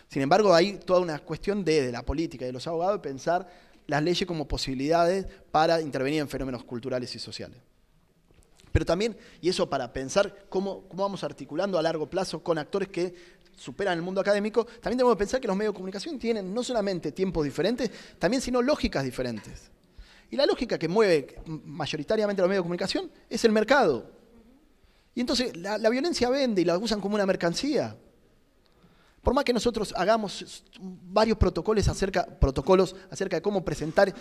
Sin embargo, hay toda una cuestión de, la política y de los abogados de pensar las leyes como posibilidades para intervenir en fenómenos culturales y sociales. Pero también, y eso para pensar cómo, vamos articulando a largo plazo con actores que superan el mundo académico, también tenemos que pensar que los medios de comunicación tienen no solamente tiempos diferentes, también sino lógicas diferentes. Y la lógica que mueve mayoritariamente los medios de comunicación es el mercado. Y entonces la, la violencia vende y la usan como una mercancía. Por más que nosotros hagamos varios protocolos acerca, protocolos acerca de cómo presentar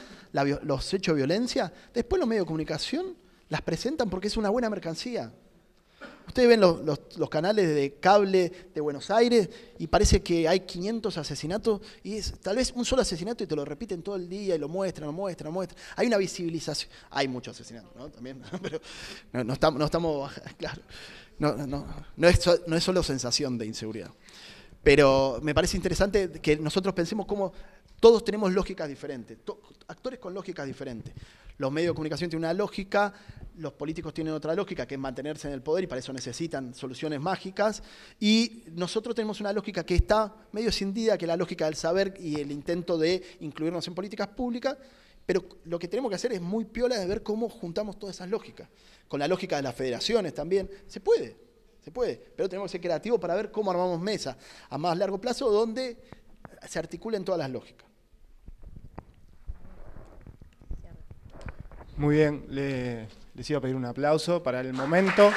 los hechos de violencia, después los medios de comunicación las presentan porque es una buena mercancía. Ustedes ven los, canales de cable de Buenos Aires y parece que hay 500 asesinatos y es tal vez un solo asesinato y te lo repiten todo el día y lo muestran, lo muestran, lo muestran. Hay una visibilización. Hay muchos asesinatos, ¿no? También, pero no, estamos, no estamos, claro, no, es, no es solo sensación de inseguridad. Pero me parece interesante que nosotros pensemos cómo todos tenemos lógicas diferentes, actores con lógicas diferentes. Los medios de comunicación tienen una lógica, los políticos tienen otra lógica, que es mantenerse en el poder y para eso necesitan soluciones mágicas. Y nosotros tenemos una lógica que está medio escindida, que es la lógica del saber y el intento de incluirnos en políticas públicas, Pero lo que tenemos que hacer es muy piola de ver cómo juntamos todas esas lógicas. Con la lógica de las federaciones también. Se puede, se puede. Pero tenemos que ser creativos para ver cómo armamos mesa a más largo plazo donde se articulen todas las lógicas. Muy bien, les iba a pedir un aplauso para el momento.